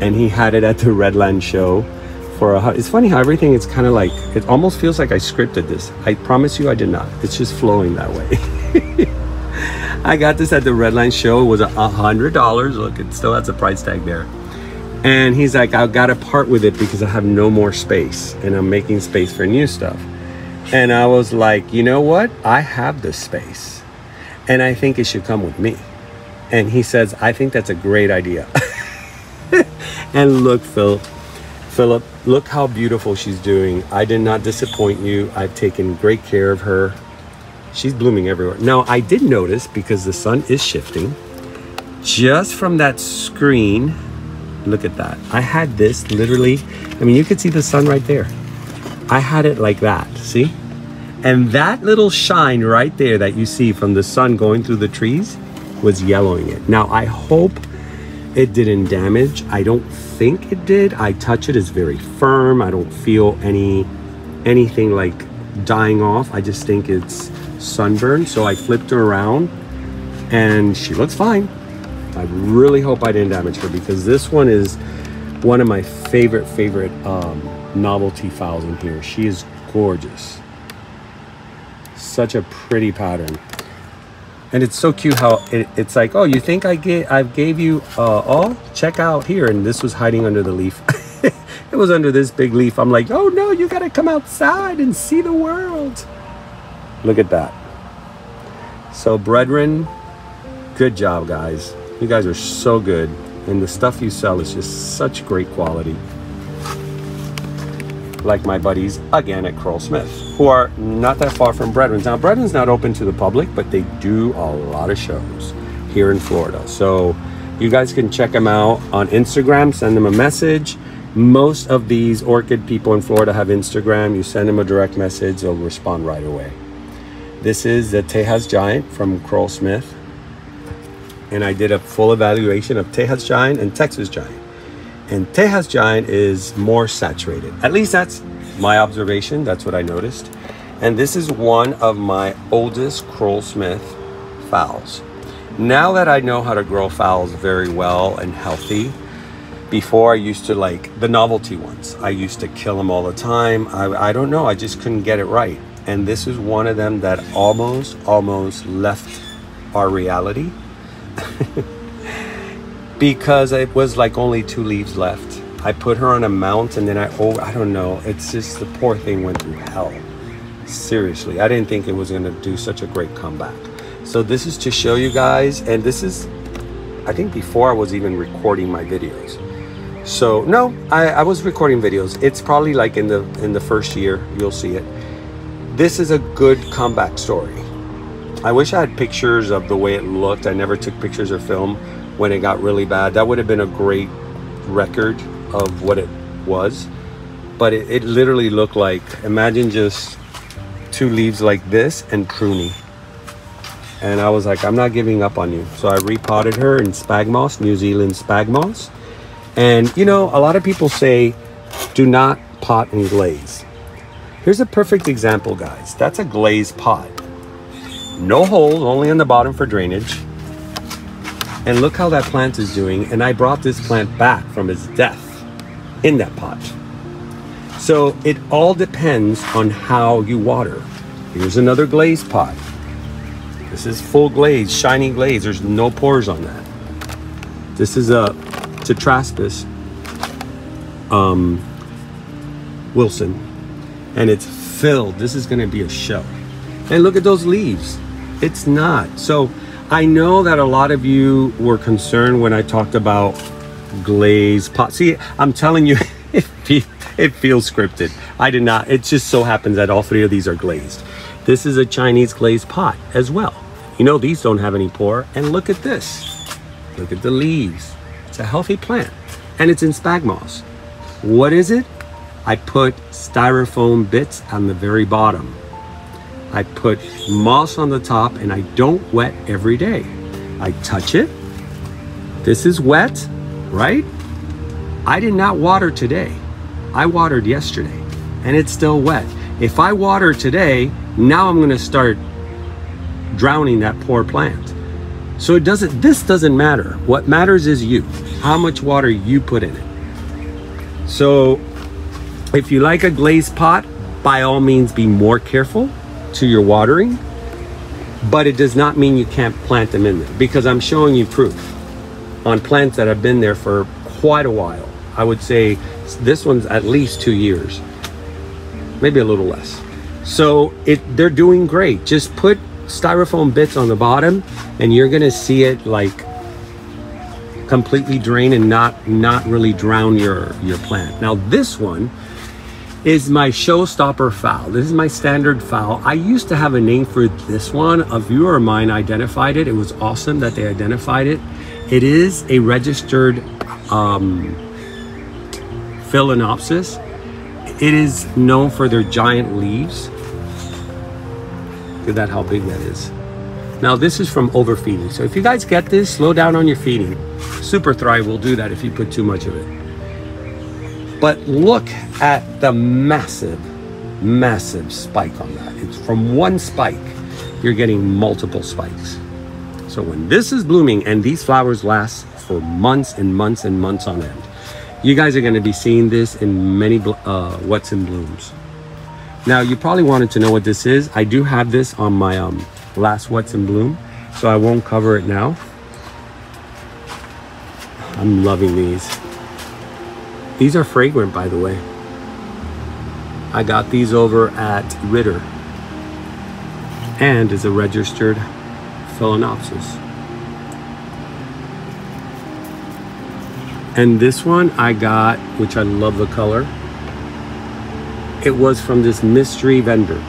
And he had it at the Redland show for a it's funny how everything is kind of like it almost feels like I scripted this. I promise you I did not. It's just flowing that way. I got this at the Redland show. It was a hundred dollars. Look, it still has a price tag there. And he's like, I've got to part with it because I have no more space and I'm making space for new stuff. And I was like, you know what? I have this space and I think it should come with me. And he says, I think that's a great idea. and look, Phil, Philip, look how beautiful she's doing. I did not disappoint you. I've taken great care of her. She's blooming everywhere. Now, I did notice because the sun is shifting, just from that screen, look at that. I had this literally, I mean, you could see the sun right there. I had it like that, see? And that little shine right there that you see from the sun going through the trees was yellowing it. Now, I hope it didn't damage. I don't think it did. I touch it, it's very firm. I don't feel any anything like dying off. I just think it's sunburn. So I flipped her around and she looks fine. I really hope I didn't damage her because this one is one of my favorite, favorite um, novelty phals in here. She is gorgeous. Such a pretty pattern. And it's so cute how it, it's like, oh, you think I gave I gave you uh, all? Check out here. And this was hiding under the leaf. it was under this big leaf. I'm like, oh no, you gotta come outside and see the world. Look at that. So, brethren, good job, guys. You guys are so good. And the stuff you sell is just such great quality. Like my buddies, again, at Krull-Smith, who are not that far from Brethren's. Now, Brethren's not open to the public, but they do a lot of shows here in Florida. So you guys can check them out on Instagram, send them a message. Most of these orchid people in Florida have Instagram. You send them a direct message, they'll respond right away. This is the Tejas Giant from Krull-Smith. And I did a full evaluation of Tejas Giant and Texas Giant. And Tejas Giant is more saturated. At least that's my observation. That's what I noticed. And this is one of my oldest Kroll Smith phals. Now that I know how to grow phals very well and healthy, before I used to like the novelty ones. I used to kill them all the time. I, I don't know. I just couldn't get it right and this is one of them that almost almost left our reality. Because it was like only two leaves left. I put her on a mount and then i oh i don't know. It's just the poor thing went through hell. Seriously. I didn't think it was going to do such a great comeback. So this is to show you guys and this is i think before i was even recording my videos. So no I, I was recording videos. It's probably like in the in the first year you'll see it this is a good comeback story. I wish I had pictures of the way it looked. I never took pictures or film when it got really bad. That would have been a great record of what it was. But it, it literally looked like, imagine just two leaves like this and pruny. And I was like, I'm not giving up on you. So I repotted her in spag moss, New Zealand spag moss. And you know, a lot of people say, do not pot and glaze. Here's a perfect example, guys. That's a glazed pot. No holes, only on the bottom for drainage. And look how that plant is doing. And I brought this plant back from its death in that pot. So it all depends on how you water. Here's another glazed pot. This is full glaze, shiny glaze. There's no pores on that. This is a Tetraspis um, Wilson and it's filled. This is gonna be a show. And look at those leaves. It's not. So I know that a lot of you were concerned when I talked about glaze pot. See, I'm telling you, it, it feels scripted. I did not. It just so happens that all three of these are glazed. This is a Chinese glazed pot as well. You know, these don't have any pore. And look at this. Look at the leaves. It's a healthy plant and it's in spag moss. What is it? I put styrofoam bits on the very bottom. I put moss on the top and I don't wet every day. I touch it. This is wet, right? I did not water today. I watered yesterday and it's still wet. If I water today, now I'm gonna start drowning that poor plant. So it doesn't, this doesn't matter. What matters is you, how much water you put in it. So if you like a glazed pot, by all means be more careful to your watering, but it does not mean you can't plant them in there because I'm showing you proof on plants that have been there for quite a while. I would say this one's at least two years, maybe a little less. So it they're doing great. Just put styrofoam bits on the bottom and you're gonna see it like completely drain and not not really drown your your plant. Now this one is my showstopper phal. This is my standard phal. I used to have a name for this one. A viewer of mine identified it. It was awesome that they identified it. It is a registered um, Phalaenopsis. It is known for their giant leaves. Look at that, how big that is. Now this is from overfeeding. So if you guys get this, slow down on your feeding. Super Thrive will do that if you put too much of it. But look at the massive, massive spike on that. It's from one spike, you're getting multiple spikes. So when this is blooming and these flowers last for months and months and months on end, you guys are going to be seeing this in many uh, what's in blooms. Now you probably wanted to know what this is. I do have this on my um, last what's in bloom, so I won't cover it now. I'm loving these. These are fragrant, by the way. I got these over at Ritter and is a registered Phalaenopsis. And this one I got, which I love the color. It was from this mystery vendor.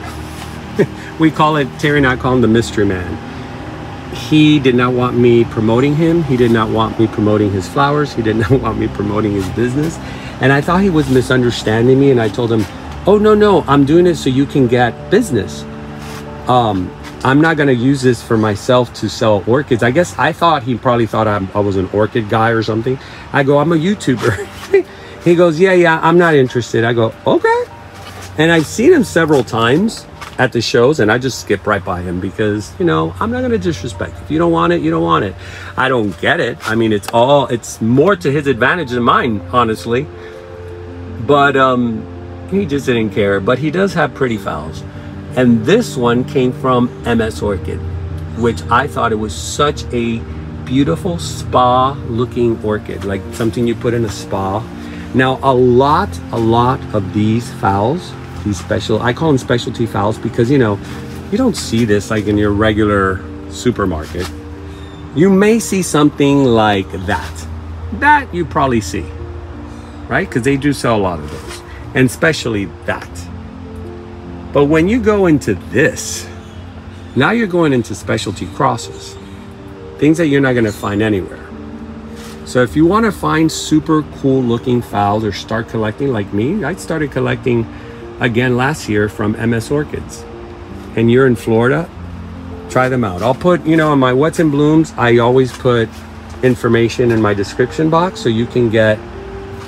we call it, Terry and I call him the mystery man. He did not want me promoting him. He did not want me promoting his flowers. He did not want me promoting his business. And I thought he was misunderstanding me. And I told him, oh, no, no, I'm doing it so you can get business. Um, I'm not going to use this for myself to sell orchids. I guess I thought he probably thought I'm, i was an orchid guy or something. I go, I'm a YouTuber. he goes, yeah, yeah, I'm not interested. I go, okay. And I've seen him several times at the shows and I just skip right by him because, you know, I'm not going to disrespect. If you don't want it, you don't want it. I don't get it. I mean, it's all, it's more to his advantage than mine, honestly. But um, he just didn't care. But he does have pretty phals. And this one came from MS Orchid, which I thought it was such a beautiful spa looking orchid, like something you put in a spa. Now, a lot, a lot of these phals, these special, I call them specialty phals because, you know, you don't see this like in your regular supermarket. You may see something like that. That you probably see, right? Because they do sell a lot of those, and especially that. But when you go into this, now you're going into specialty crosses, things that you're not going to find anywhere. So if you want to find super cool looking phals or start collecting like me, I started collecting again last year from MS Orchids. And you're in Florida, try them out. I'll put, you know, on my What's in Blooms, I always put information in my description box so you can get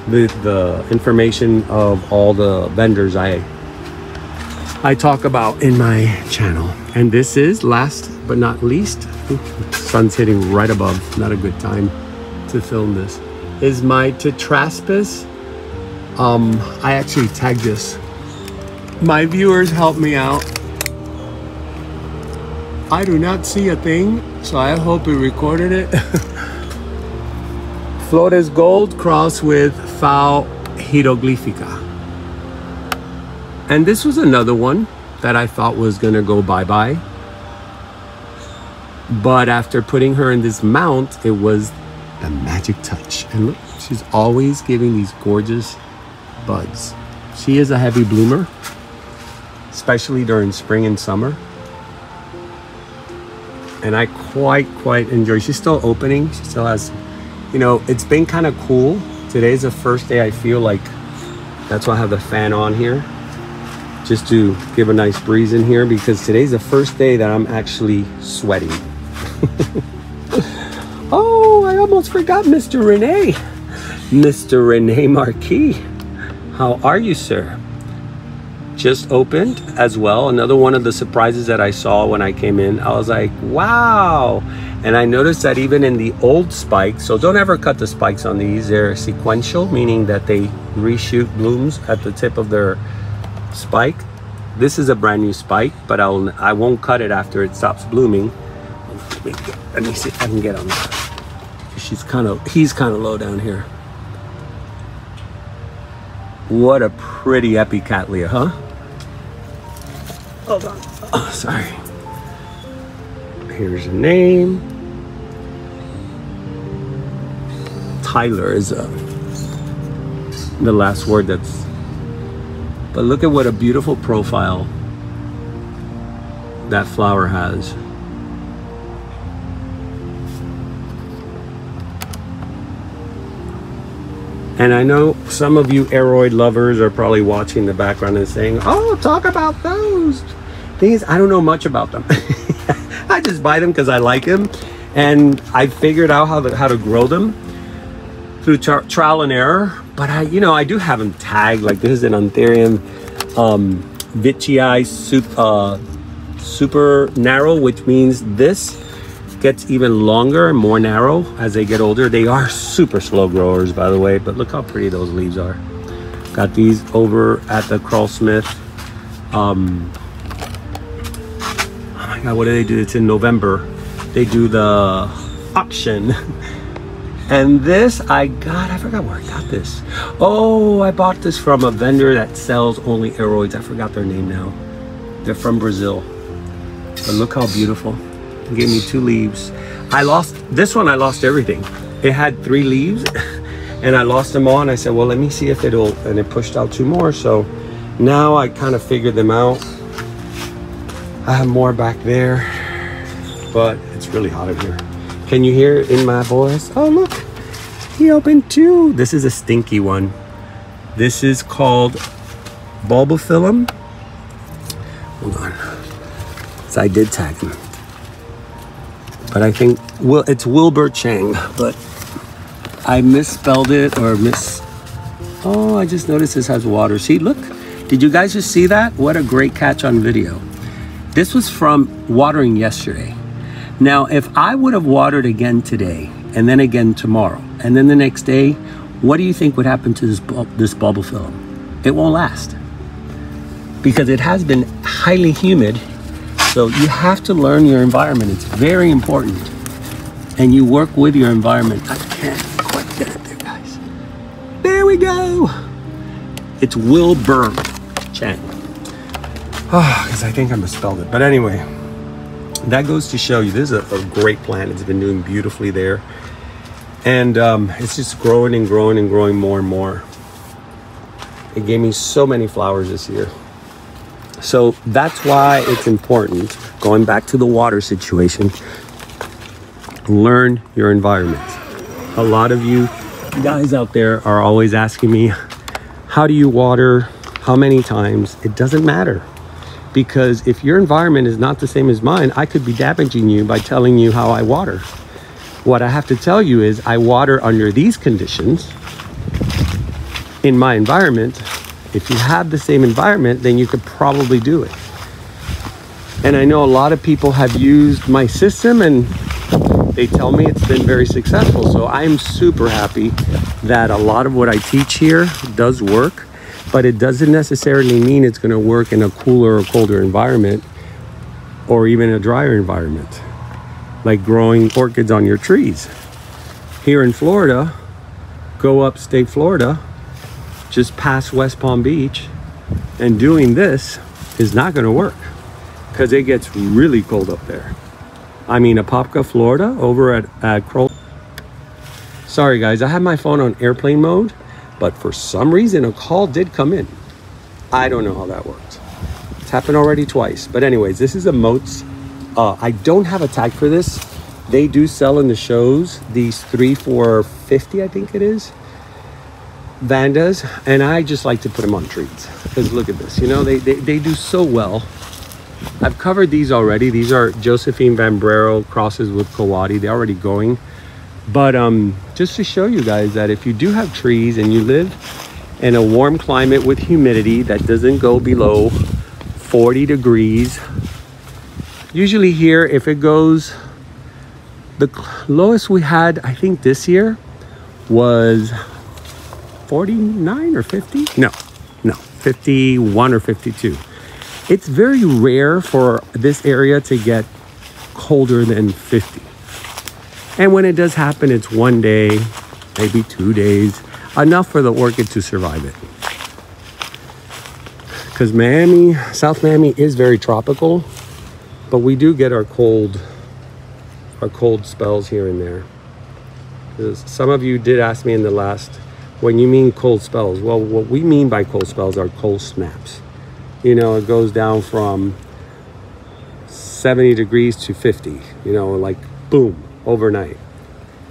the, the information of all the vendors I I talk about in my channel. And this is last but not least, sun's hitting right above, not a good time to film this, is my Tetraspis. Um, I actually tagged this my viewers help me out. I do not see a thing, so I hope we recorded it. Flores Gold crossed with Phal hieroglyphica. And this was another one that I thought was gonna go bye-bye. But after putting her in this mount, it was the magic touch. And look, she's always giving these gorgeous buds. She is a heavy bloomer especially during spring and summer. and I quite, quite enjoy. She's still opening. She still has, you know, it's been kind of cool. Today's the first day I feel like that's why I have the fan on here just to give a nice breeze in here because today's the first day that I'm actually sweating. oh, I almost forgot Mr. Renee. Mr. René Marqués. How are you, sir? Just opened as well. Another one of the surprises that I saw when I came in. I was like, wow. And I noticed that even in the old spikes, so don't ever cut the spikes on these. They're sequential, meaning that they reshoot blooms at the tip of their spike. This is a brand new spike, but I'll I won't cut it after it stops blooming. Let me, see if I can get on that. She's kind of he's kind of low down here. What a pretty Epicattleya, huh? Hold on. Oh, sorry. Here's a name. Tyler is uh, the last word that's but look at what a beautiful profile that flower has. And I know some of you aroid lovers are probably watching the background and saying, oh, talk about those. Things I don't know much about them. I just buy them because I like them. And I figured out how to, how to grow them through trial and error but I, you know, I do have them tagged. Like this is an Anthurium um, Veitchii super, uh, super narrow, which means this gets even longer and more narrow as they get older. They are super slow growers, by the way, but look how pretty those leaves are. Got these over at the Smith. Um, oh my God, what do they do? It's in November. They do the auction. And this I got, I forgot where I got this. Oh, I bought this from a vendor that sells only aroids. I forgot their name now. They're from Brazil. But look how beautiful. It gave me two leaves. I lost, this one I lost everything. It had three leaves and I lost them all. And I said, well, let me see if it'll, and it pushed out two more. So now I kind of figured them out. I have more back there, but it's really hot in here. Can you hear in my voice? Oh, look, he opened two. This is a stinky one. This is called Bulbophyllum. Hold on. So I did tag him. But I think well, it's Wilbur Chang, but I misspelled it or miss. Oh, I just noticed this has water. See, look. Did you guys just see that? What a great catch on video. This was from watering yesterday. Now, if I would have watered again today and then again tomorrow and then the next day, what do you think would happen to this, this film? It won't last because it has been highly humid. So you have to learn your environment. It's very important. And you work with your environment. I can't quite get it there, guys. There we go. It's Will Chang. Oh, because I think I misspelled it. But anyway, that goes to show you this is a, a great plant. It's been doing beautifully there. And um, it's just growing and growing and growing more and more. It gave me so many flowers this year. So that's why it's important, going back to the water situation, learn your environment. A lot of you guys out there are always asking me, how do you water? How many times? It doesn't matter because if your environment is not the same as mine, I could be damaging you by telling you how I water. What I have to tell you is I water under these conditions in my environment. If you have the same environment, then you could probably do it. And I know a lot of people have used my system and they tell me it's been very successful. So I'm super happy that a lot of what I teach here does work but it doesn't necessarily mean it's going to work in a cooler or colder environment or even a drier environment like growing orchids on your trees. Here in Florida go upstate Florida just past West Palm Beach and doing this is not going to work because it gets really cold up there. I mean Apopka Florida over at, at Krull. Sorry guys I have my phone on airplane mode but for some reason, a call did come in. I don't know how that worked. It's happened already twice. But anyways, this is a Motes Uh, I don't have a tag for this. They do sell in the shows these three for 50, I think it is. Vandas, and I just like to put them on trees because look at this, you know, they, they, they do so well. I've covered these already. These are Josephine van Brero crosses with Kawadi. They're already going. But um, just to show you guys that if you do have trees and you live in a warm climate with humidity that doesn't go below 40 degrees, usually here, if it goes, the lowest we had, I think this year was 49 or 50? No, no, 51 or 52. It's very rare for this area to get colder than 50. And when it does happen, it's one day, maybe two days, enough for the orchid to survive it. Because Miami, South Miami is very tropical, but we do get our cold, our cold spells here and there. Some of you did ask me in the last, when you mean cold spells, well, what we mean by cold spells are cold snaps you know, it goes down from 70 degrees to 50, you know, like boom, overnight.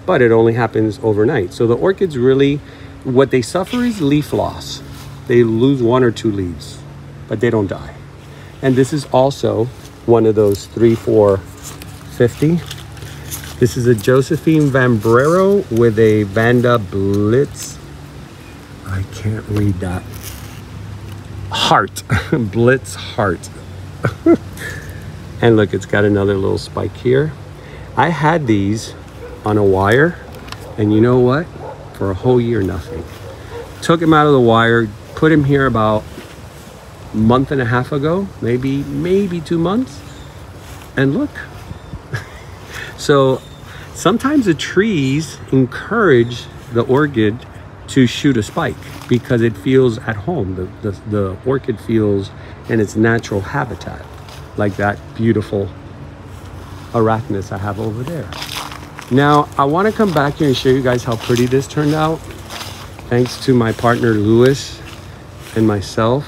But it only happens overnight. So the orchids really, what they suffer is leaf loss. They lose one or two leaves, but they don't die. And this is also one of those three, four, 50. This is a Josephine van Brero with a Vanda Blitz. I can't read that heart, Blitz heart. and look, it's got another little spike here. I had these on a wire, and you know what? For a whole year, nothing. Took him out of the wire, put him here about a month and a half ago, maybe, maybe two months. And look. so sometimes the trees encourage the orchid to shoot a spike because it feels at home. The, the, the orchid feels in its natural habitat, like that beautiful arachnis I have over there. Now, I want to come back here and show you guys how pretty this turned out. Thanks to my partner Lewis and myself.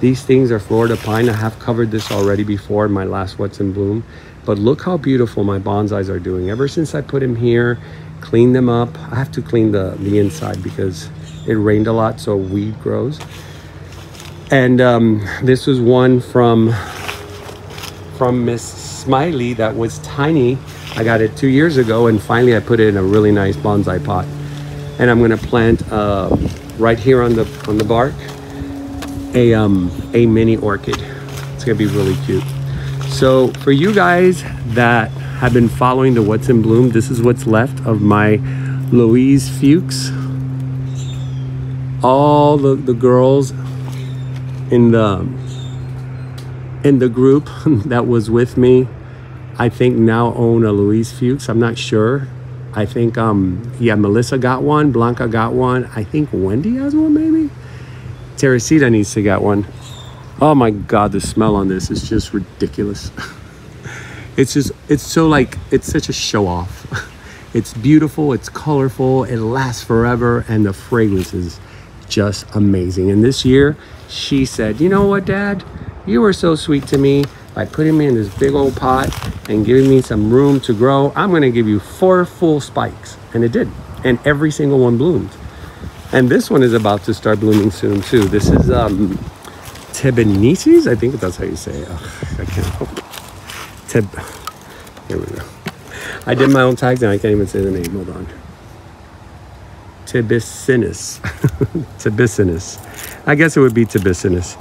These things are Florida pine. I have covered this already before in my last What's in Bloom. But look how beautiful my bonsais are doing. Ever since I put them here clean them up. I have to clean the, the inside because it rained a lot, so weed grows. And um, this was one from from Miss Smiley that was tiny. I got it two years ago, and finally I put it in a really nice bonsai pot. And I'm gonna plant uh, right here on the on the bark a um, a mini orchid. It's gonna be really cute. So for you guys that have been following the What's in Bloom. This is what's left of my Louise Fuchs. All the, the girls in the in the group that was with me, I think now own a Louise Fuchs. I'm not sure. I think um yeah, Melissa got one, Blanca got one. I think Wendy has one maybe. Teresita needs to get one. Oh my god, the smell on this is just ridiculous. it's just it's so like it's such a show off it's beautiful it's colorful it lasts forever and the fragrance is just amazing and this year she said you know what dad you were so sweet to me by putting me in this big old pot and giving me some room to grow i'm going to give you four full spikes and it did and every single one bloomed and this one is about to start blooming soon too this is um I think that's how you say it. Ugh, I can't help Tib. Here we go. I did my own tags and I can't even say the name. Hold on. Tibicinus. Tibicinus. I guess it would be Tibicinus.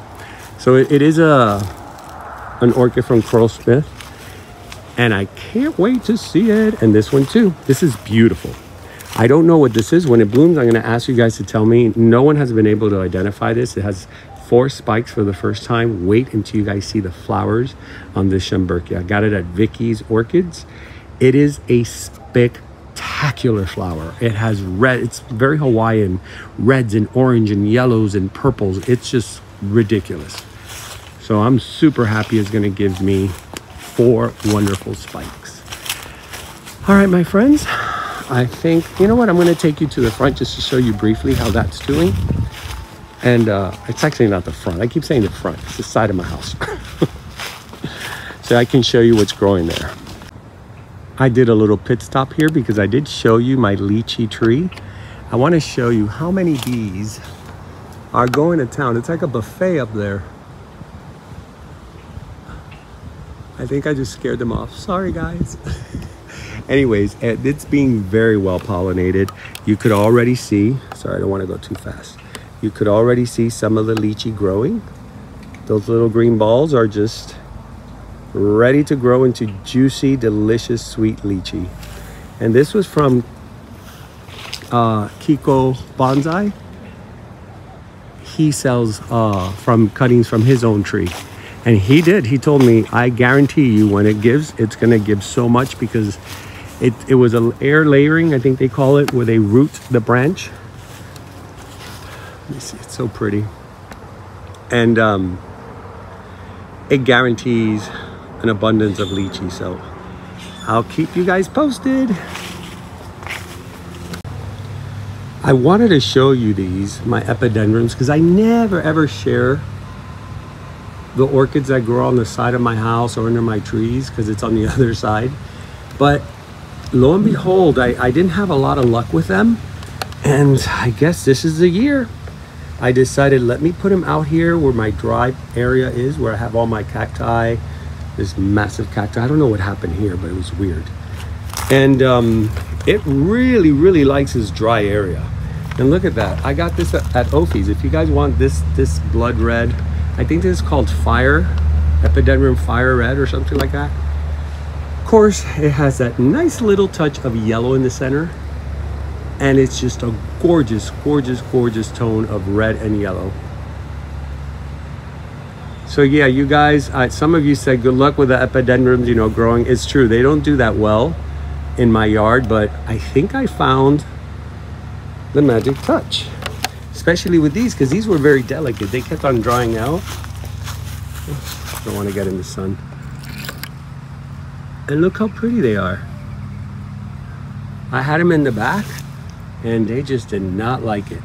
So it, it is a an orchid from Krull-Smith. And I can't wait to see it. And this one too. This is beautiful. I don't know what this is. When it blooms, I'm going to ask you guys to tell me. No one has been able to identify this. It has four spikes for the first time. Wait until you guys see the flowers on this Schomburgkia. I got it at Vicky's Orchids. It is a spectacular flower. It has red, it's very Hawaiian, reds and orange and yellows and purples. It's just ridiculous. So I'm super happy it's gonna give me four wonderful spikes. All right, my friends, I think, you know what? I'm gonna take you to the front just to show you briefly how that's doing. And uh, it's actually not the front. I keep saying the front. It's the side of my house. so I can show you what's growing there. I did a little pit stop here because I did show you my lychee tree. I want to show you how many bees are going to town. It's like a buffet up there. I think I just scared them off. Sorry, guys. Anyways, it's being very well pollinated. You could already see, sorry, I don't want to go too fast. You could already see some of the lychee growing. Those little green balls are just ready to grow into juicy, delicious, sweet lychee. And this was from uh, Hiko Bonsai. He sells uh, from cuttings from his own tree. And he did. He told me, I guarantee you when it gives, it's going to give so much because it, it was an air layering, I think they call it, where they root the branch. Let me see, it's so pretty. And um, it guarantees an abundance of lychee. So I'll keep you guys posted. I wanted to show you these, my epidendrums, because I never ever share the orchids that grow on the side of my house or under my trees because it's on the other side. But lo and behold, I, I didn't have a lot of luck with them. And I guess this is the year. I decided let me put them out here where my dry area is, where I have all my cacti, this massive cacti. I don't know what happened here, but it was weird. And um, it really, really likes this dry area. And look at that. I got this at, at OFE's. If you guys want this, this blood red, I think this is called Fire, Epidendrum Fire Red or something like that. Of course, it has that nice little touch of yellow in the center. And it's just a gorgeous, gorgeous, gorgeous tone of red and yellow. So yeah, you guys, uh, some of you said good luck with the epidendrums, you know, growing. It's true, they don't do that well in my yard, but I think I found the magic touch especially with these because these were very delicate they kept on drying out don't want to get in the sun and look how pretty they are I had them in the back and they just did not like it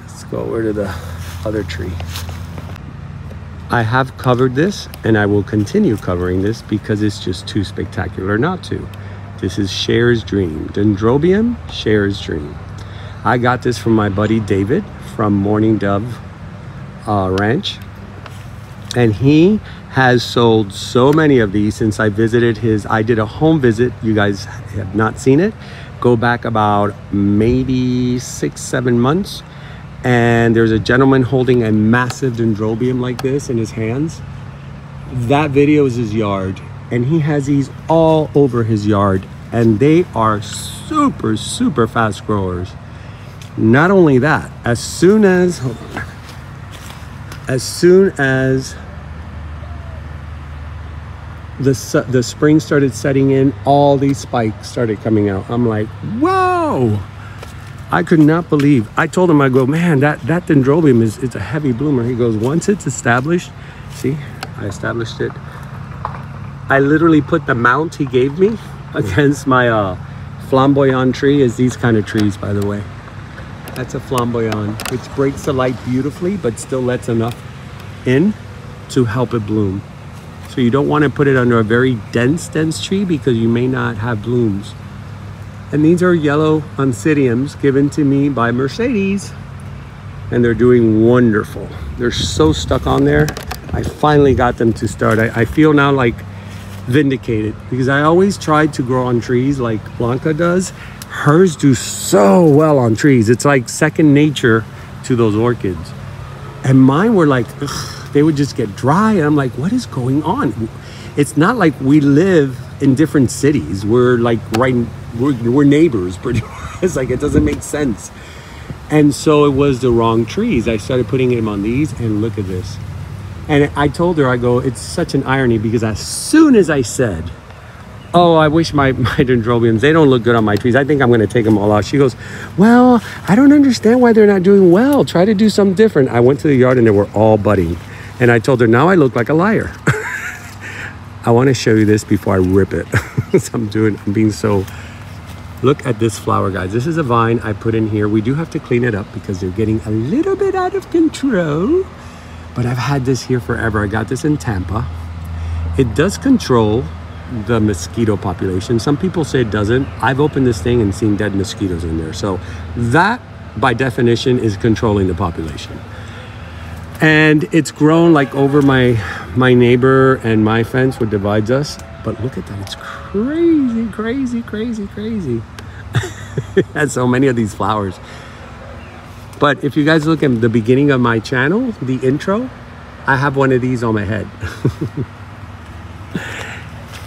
let's go over to the other tree I have covered this and I will continue covering this because it's just too spectacular not to. This is Cher's Dream. Dendrobium, Cher's Dream. I got this from my buddy David from Morning Dove uh, Ranch. And he has sold so many of these since I visited his, I did a home visit. You guys have not seen it. Go back about maybe six, seven months. And there's a gentleman holding a massive dendrobium like this in his hands. That video is his yard. And he has these all over his yard. And they are super, super fast growers. Not only that, as soon as, as soon as the, the spring started setting in, all these spikes started coming out. I'm like, whoa! I could not believe. I told him, I go, man, that, that dendrobium is it's a heavy bloomer. He goes, once it's established, see, I established it. I literally put the mount he gave me against my uh, flamboyant tree is these kind of trees, by the way. That's a flamboyant, which breaks the light beautifully, but still lets enough in to help it bloom. So you don't want to put it under a very dense, dense tree because you may not have blooms. And these are yellow oncidiums given to me by Mercedes. And they're doing wonderful. They're so stuck on there. I finally got them to start. I, I feel now like vindicated because I always tried to grow on trees like Blanca does hers do so well on trees. It's like second nature to those orchids. And mine were like, ugh, they would just get dry. And I'm like, what is going on? It's not like we live in different cities. We're like right, we're, we're neighbors pretty much. It's like, it doesn't make sense. And so it was the wrong trees. I started putting them on these and look at this. And I told her, I go, it's such an irony because as soon as I said, oh, I wish my, my dendrobiums, they don't look good on my trees. I think I'm going to take them all out. She goes, well, I don't understand why they're not doing well. Try to do something different. I went to the yard and they were all budding. And I told her, now I look like a liar. I want to show you this before I rip it. so I'm doing, I'm being so, look at this flower, guys. This is a vine I put in here. We do have to clean it up because they're getting a little bit out of control. but I've had this here forever. I got this in Tampa. It does control the mosquito population. Some people say it doesn't. I've opened this thing and seen dead mosquitoes in there. So that by definition is controlling the population. And it's grown like over my my neighbor and my fence what divides us. But look at that, it's crazy, crazy, crazy, crazy. it has so many of these flowers. But if you guys look at the beginning of my channel, the intro, I have one of these on my head.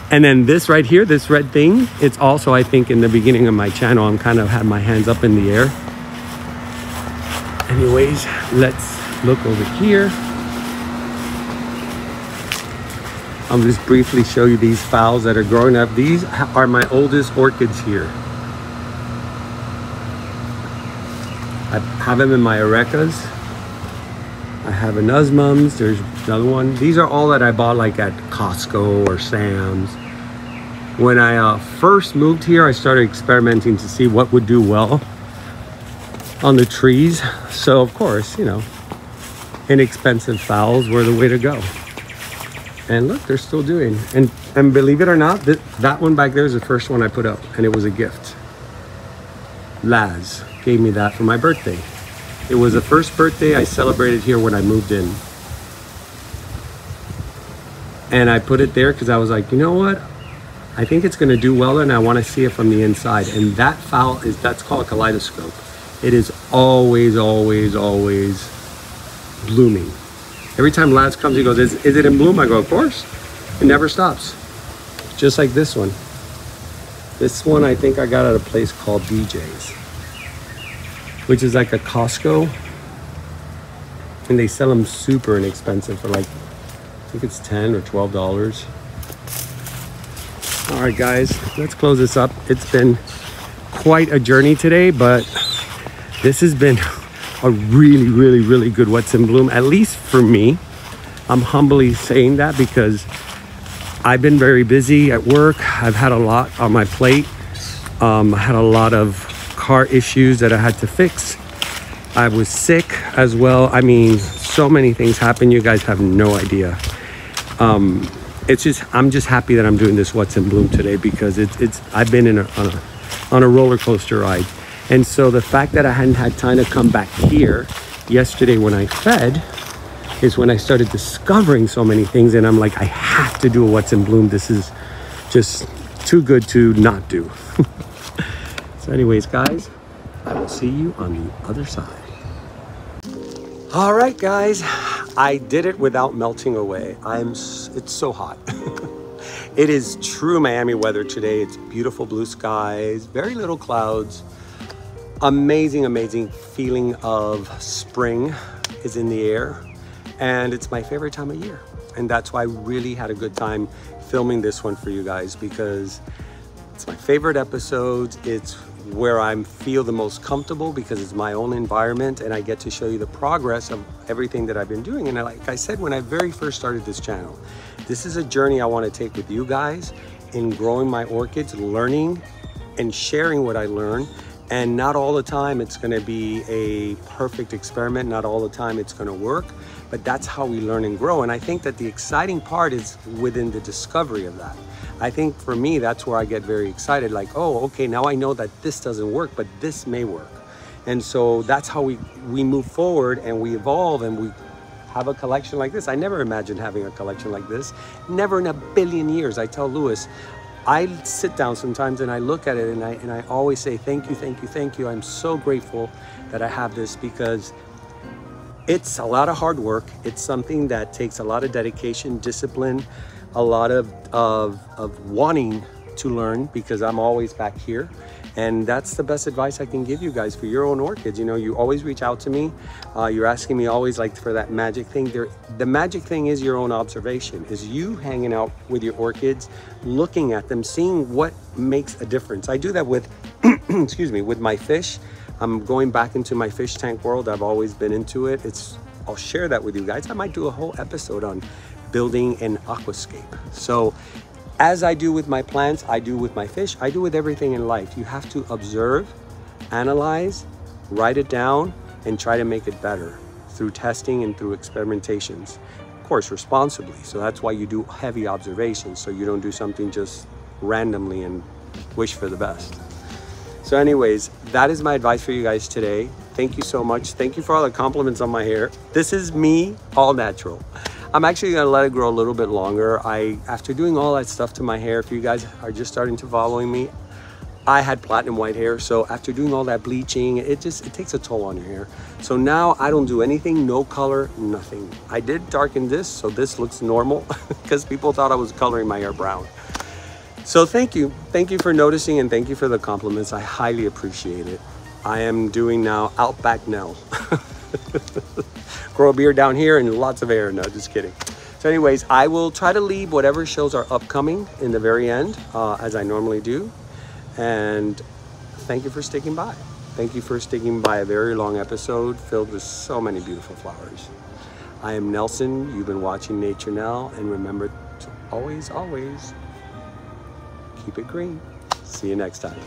and then this right here, this red thing, it's also, I think, in the beginning of my channel, I'm kind of had my hands up in the air. Anyways, let's look over here. I'll just briefly show you these phals that are growing up. These are my oldest orchids here. I have them in my arecas. I have anosmums. There's another one. These are all that I bought like at Costco or Sam's. When I uh, first moved here, I started experimenting to see what would do well on the trees. So of course, you know, inexpensive phals were the way to go. And look, they're still doing. And and believe it or not, that, that one back there is the first one I put up, and it was a gift. Laz gave me that for my birthday. It was the first birthday I celebrated here when I moved in. And I put it there because I was like, you know what? I think it's going to do well and I want to see it from the inside. And that phal is, that's called a kaleidoscope. It is always, always, always blooming. Every time Lance comes, he goes, is, is it in bloom? I go, of course. It never stops. Just like this one. This one I think I got at a place called BJ's, which is like a Costco. And they sell them super inexpensive for like, I think it's 10 or $12. All right, guys, let's close this up. It's been quite a journey today, but this has been a really, really, really good What's in Bloom, at least for me. I'm humbly saying that because I've been very busy at work. I've had a lot on my plate. Um, I had a lot of car issues that I had to fix. I was sick as well. I mean, so many things happened. You guys have no idea. Um, it's just I'm just happy that I'm doing this What's in Bloom today because it's it's I've been in a, on a on a roller coaster ride. And so the fact that I hadn't had time to come back here yesterday when I fed is when I started discovering so many things. And I'm like, I have to do a What's in Bloom. This is just too good to not do. so, anyways, guys, I will see you on the other side. All right, guys, I did it without melting away. I'm, it's so hot. it is true Miami weather today. It's beautiful blue skies, very little clouds amazing, amazing feeling of spring is in the air. And it's my favorite time of year. And that's why I really had a good time filming this one for you guys because it's my favorite episodes. It's where I feel the most comfortable because it's my own environment and I get to show you the progress of everything that I've been doing. And like I said, when I very first started this channel, this is a journey I want to take with you guys in growing my orchids, learning and sharing what I learn and not all the time it's going to be a perfect experiment. Not all the time it's going to work, but that's how we learn and grow. And I think that the exciting part is within the discovery of that. I think for me, that's where I get very excited. Like, oh, okay, now I know that this doesn't work, but this may work. And so that's how we, we move forward and we evolve and we have a collection like this. I never imagined having a collection like this. Never in a billion years. I tell Lewis, I sit down sometimes and I look at it and I, and I always say, thank you, thank you, thank you. I'm so grateful that I have this because it's a lot of hard work. It's something that takes a lot of dedication, discipline, a lot of, of, of wanting to learn because I'm always back here. And that's the best advice I can give you guys for your own orchids. You know, you always reach out to me. Uh, you're asking me always like for that magic thing. There, the magic thing is your own observation, is you hanging out with your orchids, looking at them, seeing what makes a difference. I do that with, excuse me, with my fish. I'm going back into my fish tank world. I've always been into it. It's, I'll share that with you guys. I might do a whole episode on building an aquascape. So as I do with my plants, I do with my fish, I do with everything in life. You have to observe, analyze, write it down, and try to make it better. through testing and through experimentations. Of course, responsibly. So that's why you do heavy observations. So you don't do something just randomly and wish for the best. So anyways, that is my advice for you guys today. Thank you so much. Thank you for all the compliments on my hair. This is me, all natural. I'm actually gonna let it grow a little bit longer. I, after doing all that stuff to my hair, if you guys are just starting to following me, I had platinum white hair. So after doing all that bleaching, it just, it takes a toll on your hair. So now I don't do anything, no color, nothing. I did darken this, so this looks normal because people thought I was coloring my hair brown. So thank you. Thank you for noticing and thank you for the compliments. I highly appreciate it. I am doing now Outback Nel. Grow a beard down here and lots of air. No, just kidding. So anyways, I will try to leave whatever shows are upcoming in the very end, uh, as I normally do. And thank you for sticking by. Thank you for sticking by a very long episode filled with so many beautiful flowers. I am Nelson. You've been watching Nature Nel. And remember to always, always keep it green. See you next time.